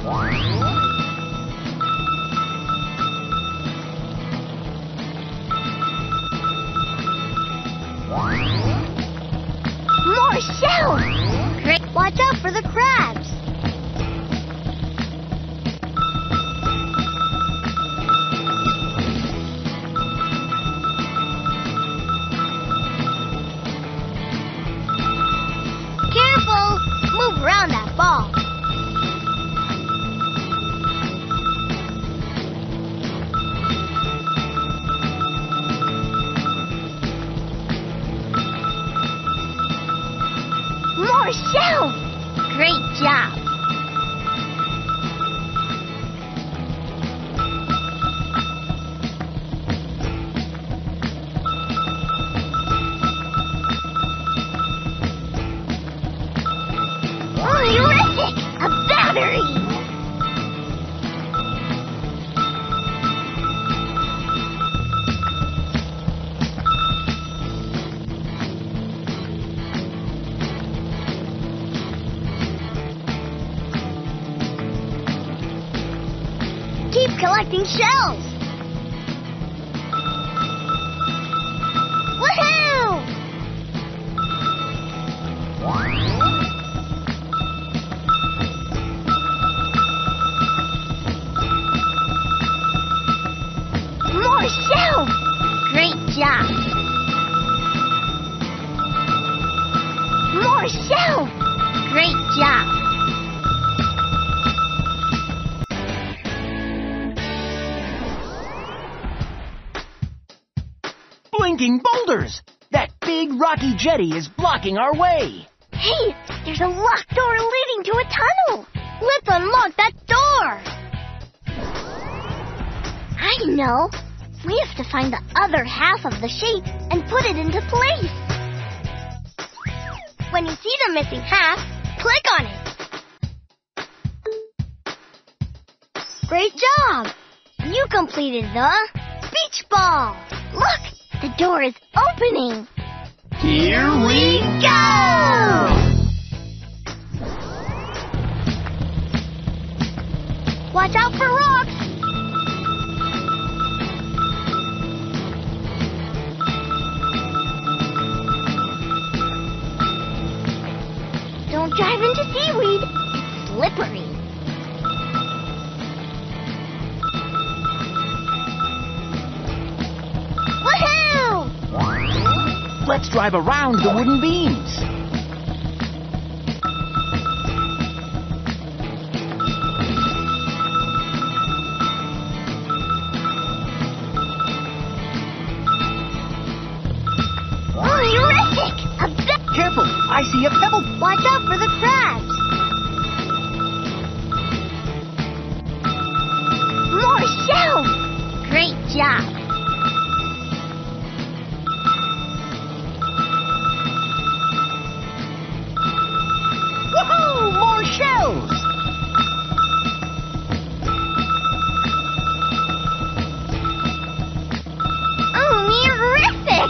More shells! Great. Watch out for the crabs! Careful! Move around that ball. Shells! Jetty is blocking our way. Hey, there's a locked door leading to a tunnel! Let's unlock that door! I know! We have to find the other half of the shape and put it into place. When you see the missing half, click on it. Great job! You completed the beach ball. Look, the door is opening. Here we Go! Watch out for rocks! Don't drive into seaweed. It's slippery. Let's drive around the wooden beams. Oh, Terrific! A bit. Careful, I see a pebble. Watch out for the crabs. More shells! Great job! Shells! Oh, terrific!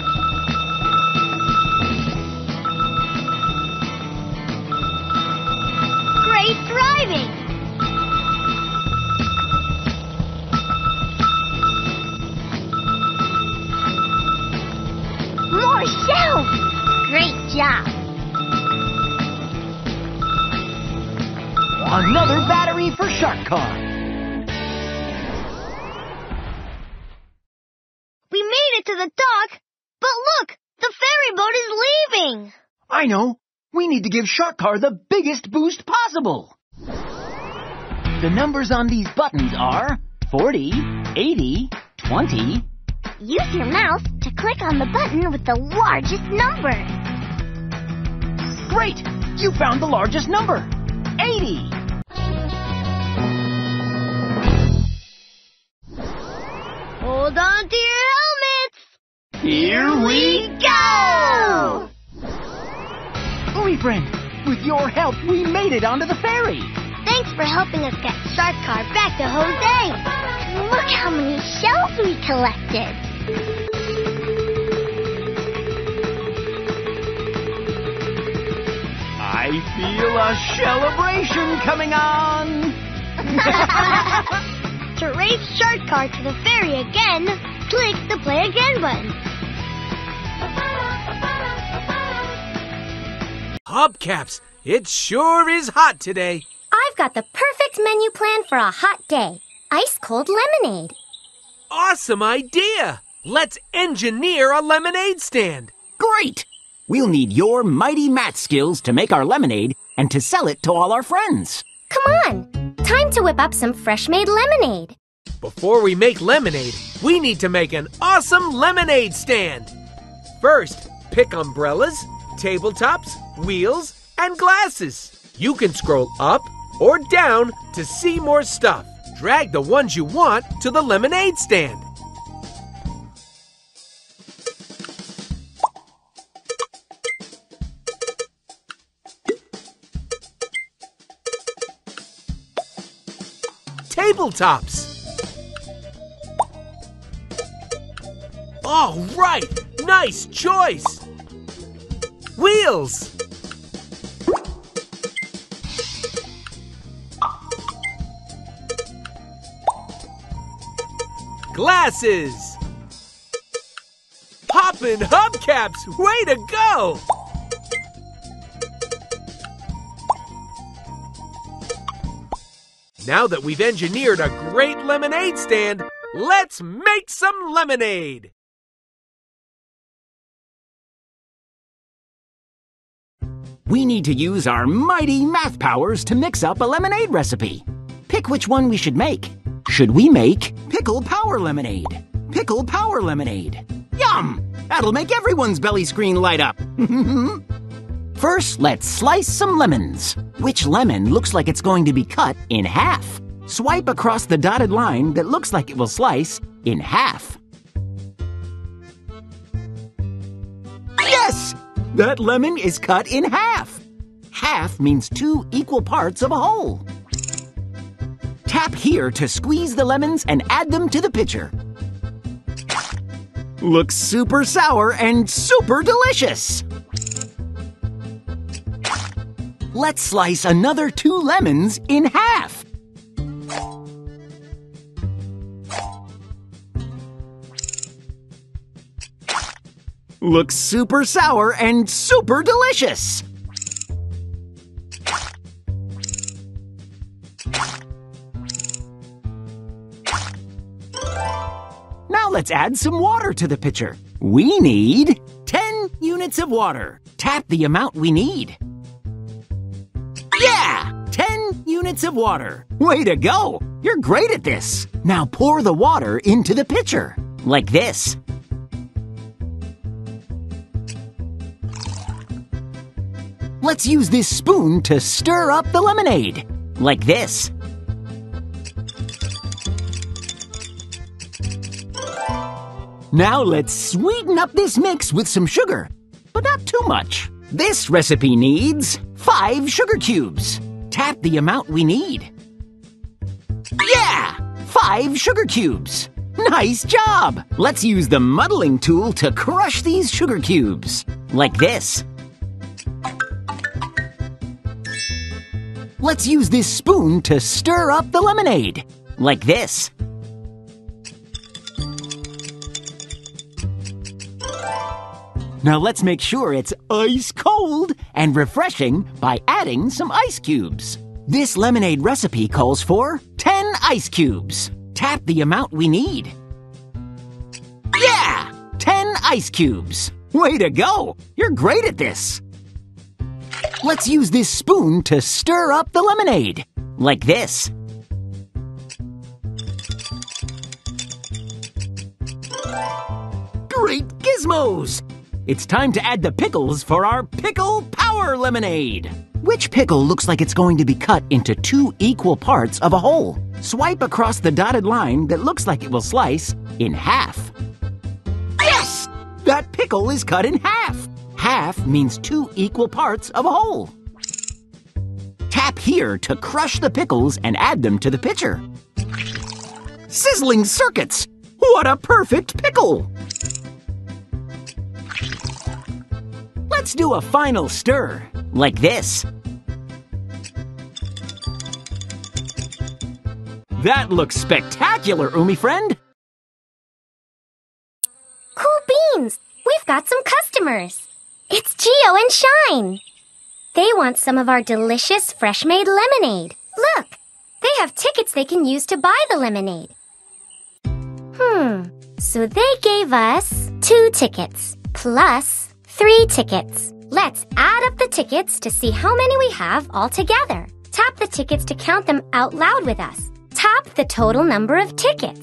Great driving! More shells! Great job! Another battery for Shark Car. We made it to the dock, but look, the ferry boat is leaving. I know. We need to give Shark Car the biggest boost possible. The numbers on these buttons are 40, 80, 20. Use your mouse to click on the button with the largest number. Great! You found the largest number 80. Hold on to your helmets. Here we Go! Umi friend, With your help, we made it onto the ferry. Thanks for helping us get Shark Car back to Jose. Look how many shells we collected. I feel a celebration coming on. <laughs> to race Shark Car to the ferry again, click the Play Again button. Hubcaps, it sure is hot today. I've got the perfect menu plan for a hot day. Ice cold lemonade. Awesome idea! Let's engineer a lemonade stand. Great! We'll need your mighty math skills to make our lemonade and to sell it to all our friends. Come on. Time to whip up some fresh made lemonade. Before we make lemonade, we need to make an awesome lemonade stand. First, pick umbrellas, tabletops, wheels, and glasses. You can scroll up or down to see more stuff. Drag the ones you want to the lemonade stand. Tabletops. All right, nice choice. Wheels. Glasses. Poppin' hubcaps, way to go! Now that we've engineered a great lemonade stand, let's make some lemonade! We need to use our mighty math powers to mix up a lemonade recipe. Pick which one we should make. Should we make pickle power lemonade? Pickle power lemonade. Yum! That'll make everyone's belly screen light up. <laughs> First, let's slice some lemons. Which lemon looks like it's going to be cut in half? Swipe across the dotted line that looks like it will slice in half. Yes! That lemon is cut in half. Half means two equal parts of a whole. Tap here to squeeze the lemons and add them to the pitcher. Looks super sour and super delicious. Let's slice another two lemons in half. Looks super sour and super delicious. Now let's add some water to the pitcher. We need 10 units of water. Tap the amount we need. Units of water. Way to go! You're great at this. Now pour the water into the pitcher. Like this. Let's use this spoon to stir up the lemonade. Like this. Now let's sweeten up this mix with some sugar, but not too much. This recipe needs five sugar cubes. Tap the amount we need. Yeah! Five sugar cubes. Nice job! Let's use the muddling tool to crush these sugar cubes. Like this. Let's use this spoon to stir up the lemonade. Like this. Now let's make sure it's ice cold and refreshing by adding some ice cubes. This lemonade recipe calls for 10 ice cubes. Tap the amount we need. Yeah! 10 ice cubes. Way to go! You're great at this. Let's use this spoon to stir up the lemonade. Like this. Great gizmos! It's time to add the pickles for our Pickle Power Lemonade. Which pickle looks like it's going to be cut into two equal parts of a whole? Swipe across the dotted line that looks like it will slice in half. Yes! That pickle is cut in half. Half means two equal parts of a whole. Tap here to crush the pickles and add them to the pitcher. Sizzling circuits! What a perfect pickle! Let's do a final stir, like this. That looks spectacular, Umi friend! Cool beans! We've got some customers. It's Geo and Shine. They want some of our delicious fresh made lemonade. Look, they have tickets they can use to buy the lemonade. Hmm, so they gave us two tickets plus three tickets. Let's add up the tickets to see how many we have all together. Tap the tickets to count them out loud with us. Tap the total number of tickets.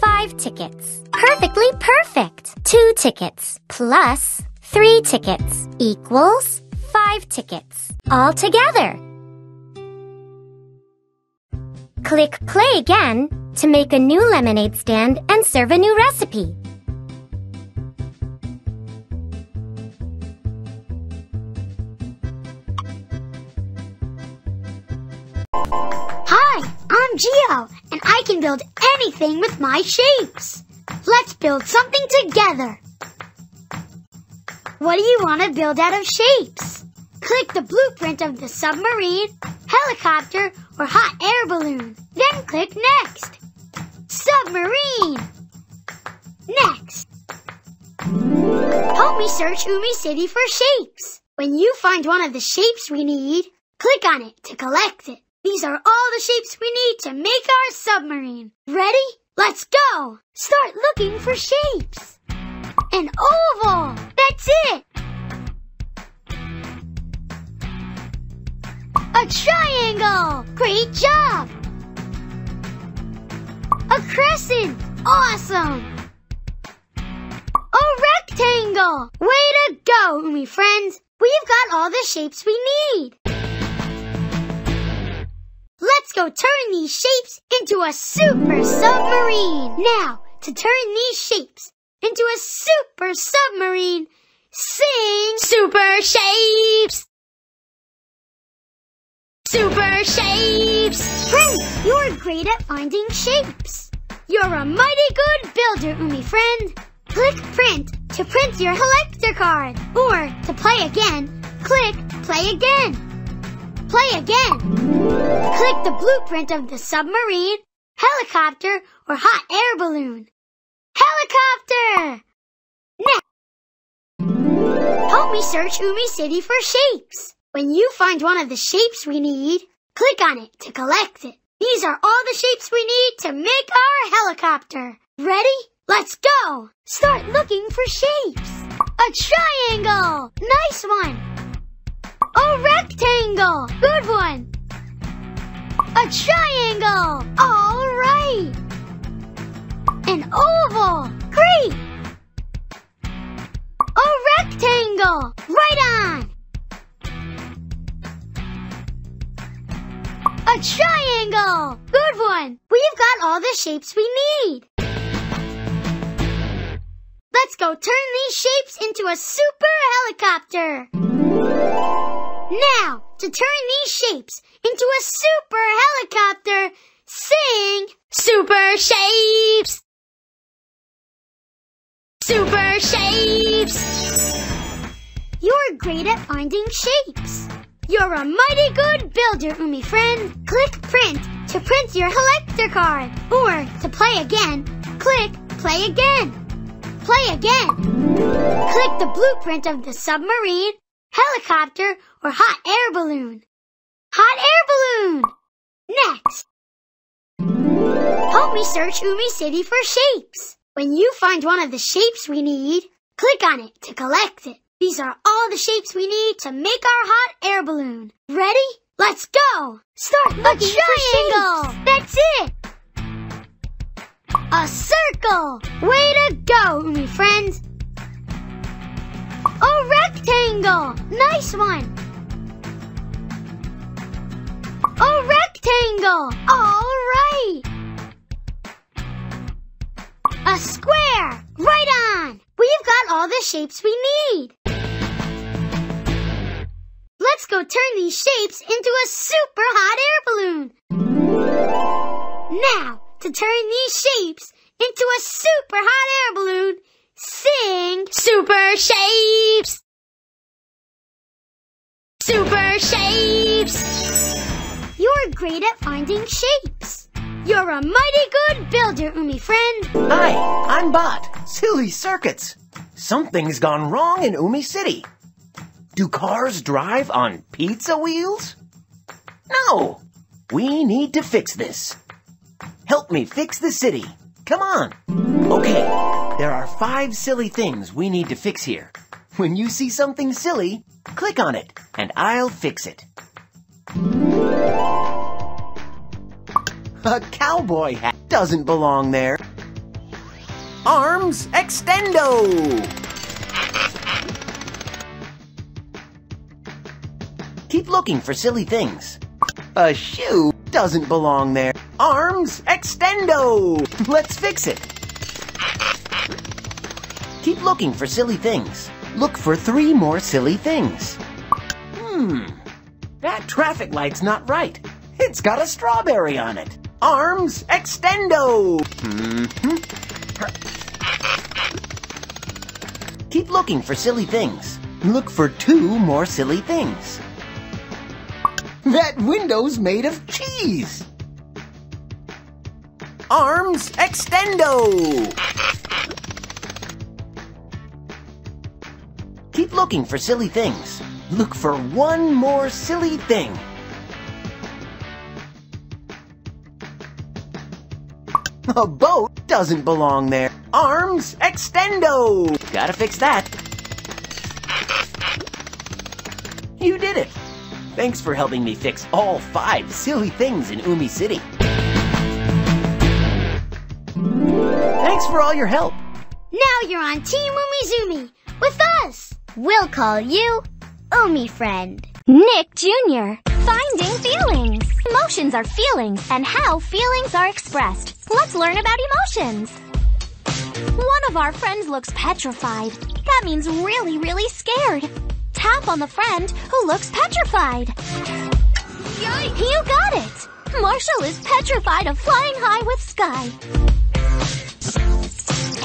Five tickets. Perfectly perfect. Two tickets plus three tickets equals five tickets. All together. Click play again to make a new lemonade stand and serve a new recipe. I'm Geo, and I can build anything with my shapes. Let's build something together. What do you want to build out of shapes? Click the blueprint of the submarine, helicopter, or hot air balloon. Then click Next. Submarine. Next. Help me search Umi City for shapes. When you find one of the shapes we need, click on it to collect it. These are all the shapes we need to make our submarine. Ready? Let's go! Start looking for shapes. An oval! That's it! A triangle! Great job! A crescent! Awesome! A rectangle! Way to go, Umi friends! We've got all the shapes we need! Let's go turn these shapes into a super submarine! Now, to turn these shapes into a super submarine, sing Super Shapes! Super Shapes! Friends, you're great at finding shapes. You're a mighty good builder, Umi friend. Click Print to print your collector card. Or, to play again, click Play Again. Play again. Click the blueprint of the submarine, helicopter, or hot air balloon. Helicopter! Next. Help me search Umi City for shapes. When you find one of the shapes we need, click on it to collect it. These are all the shapes we need to make our helicopter. Ready? Let's go! Start looking for shapes. A triangle! Nice one! A rectangle! Good one! A triangle! All right! An oval! Great! A rectangle! Right on! A triangle! Good one! We've got all the shapes we need. Let's go turn these shapes into a super helicopter. Now, to turn these shapes into a super helicopter, sing Super Shapes! Super Shapes! You're great at finding shapes. You're a mighty good builder, Umi friend. Click Print to print your collector card. Or, to play again, click Play Again. Play again. Click the blueprint of the submarine, helicopter, or hot air balloon. Hot air balloon! Next. Help me search Umi City for shapes. When you find one of the shapes we need, click on it to collect it. These are all the shapes we need to make our hot air balloon. Ready? Let's go! Start looking a triangle! That's it! A circle! Way to go, Umi friends! A rectangle! Nice one! A rectangle! All right! A square! Right on! We've got all the shapes we need! Let's go turn these shapes into a super hot air balloon. Now, to turn these shapes into a super hot air balloon, sing Super Shapes! Super Shapes! You're great at finding shapes. You're a mighty good builder, Umi friend. Hi, I'm Bot. Silly circuits. Something's gone wrong in Umi City. Do cars drive on pizza wheels? No. We need to fix this. Help me fix the city. Come on. Okay, there are five silly things we need to fix here. When you see something silly, click on it, and I'll fix it. A cowboy hat doesn't belong there. Arms extendo! Keep looking for silly things. A shoe doesn't belong there. Arms extendo! <laughs> Let's fix it. Keep looking for silly things. Look for three more silly things. Hmm, that traffic light's not right. It's got a strawberry on it. Arms extendo! hmm Keep looking for silly things. Look for two more silly things. That window's made of cheese. Arms extendo! Keep looking for silly things. Look for one more silly thing. <laughs> A boat doesn't belong there. Arms extendo! Gotta fix that. You did it. Thanks for helping me fix all five silly things in Umi City. Thanks for all your help. Now you're on Team Umizoomi with us. We'll call you Umi Friend. Nick Jr. Finding feelings. Emotions are feelings and how feelings are expressed. Let's learn about emotions. One of our friends looks petrified. That means really, really scared. Tap on the friend who looks petrified. Yikes! You got it! Marshall is petrified of flying high with Sky.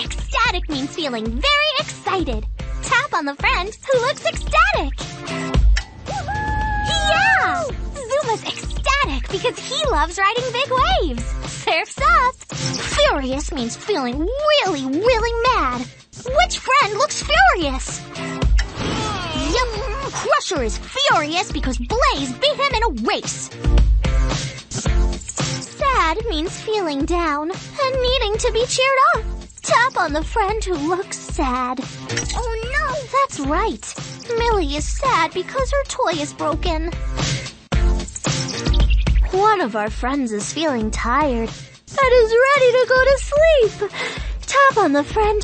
Ecstatic means feeling very excited. Tap on the friend who looks ecstatic. Yeah! Zuma's ecstatic because he loves riding big waves. Surf's up. Furious means feeling really, really mad. Which friend looks furious? Yum! Crusher is furious because Blaze beat him in a race. Sad means feeling down and needing to be cheered up. Tap on the friend who looks sad. Oh no, that's right. Milli is sad because her toy is broken. One of our friends is feeling tired and is ready to go to sleep. Tap on the friend.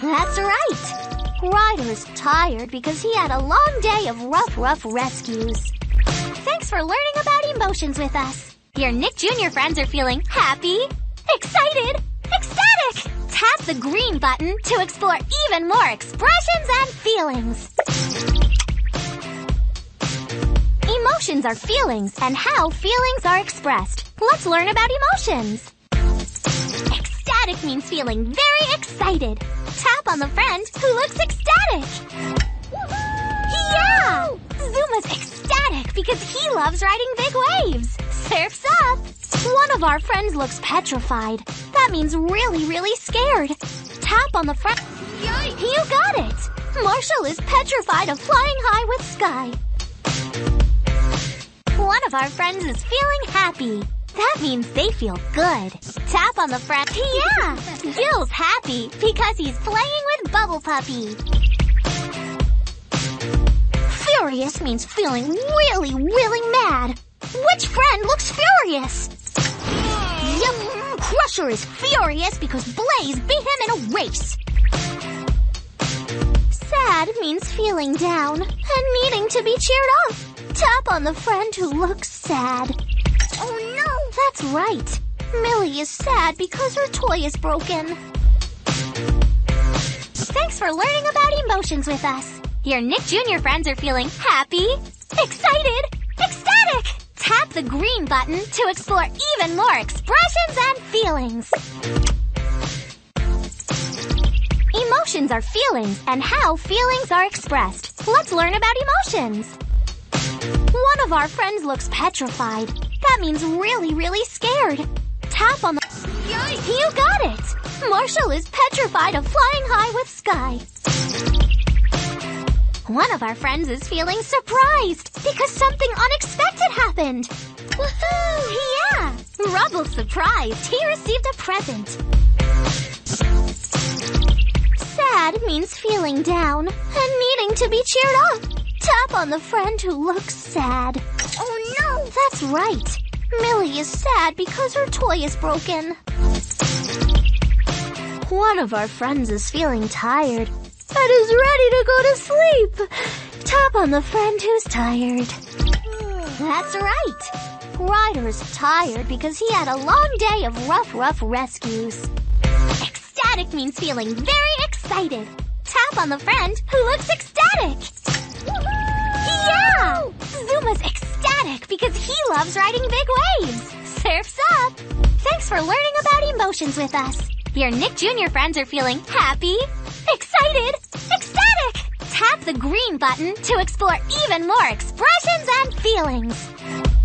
That's right. Ryder's tired because he had a long day of rough, rough rescues. Thanks for learning about emotions with us. Your Nick Jr. friends are feeling happy, excited, ecstatic. Tap the green button to explore even more expressions and feelings. Emotions are feelings and how feelings are expressed. Let's learn about emotions. Ecstatic means feeling very excited. Tap on the friend who looks ecstatic. Yeah! Zuma's ecstatic because he loves riding big waves. Surf's up. One of our friends looks petrified. That means really, really scared. Tap on the. Yikes! You got it. Marshall is petrified of flying high with Skye. One of our friends is feeling happy. That means they feel good. Tap on the friend. Yeah! Gil's happy because he's playing with Bubble Puppy. Furious means feeling really, really mad. Which friend looks furious? Yum! Crusher is furious because Blaze beat him in a race. Sad means feeling down and needing to be cheered up. Tap on the friend who looks sad. Oh no, that's right. Milli is sad because her toy is broken. Thanks for learning about emotions with us. Your Nick Jr. friends are feeling happy, excited, ecstatic. Tap the green button to explore even more expressions and feelings. Emotions are feelings and how feelings are expressed. Let's learn about emotions. One of our friends looks petrified. That means really, really scared. Tap on the. You got it! Marshall is petrified of flying high with Skye. One of our friends is feeling surprised because something unexpected happened. Woohoo! Yeah! Rubble's surprised. He received a present. Sad means feeling down and needing to be cheered up. Tap on the friend who looks sad. Oh no! That's right. Milli is sad because her toy is broken. One of our friends is feeling tired and is ready to go to sleep. Tap on the friend who's tired. That's right. Ryder's tired because he had a long day of rough, rough rescues. Ecstatic means feeling very excited. Tap on the friend who looks ecstatic. Yeah! Zuma's ecstatic because he loves riding big waves. Surf's up! Thanks for learning about emotions with us. Your Nick Jr. friends are feeling happy, excited, ecstatic! Tap the green button to explore even more expressions and feelings.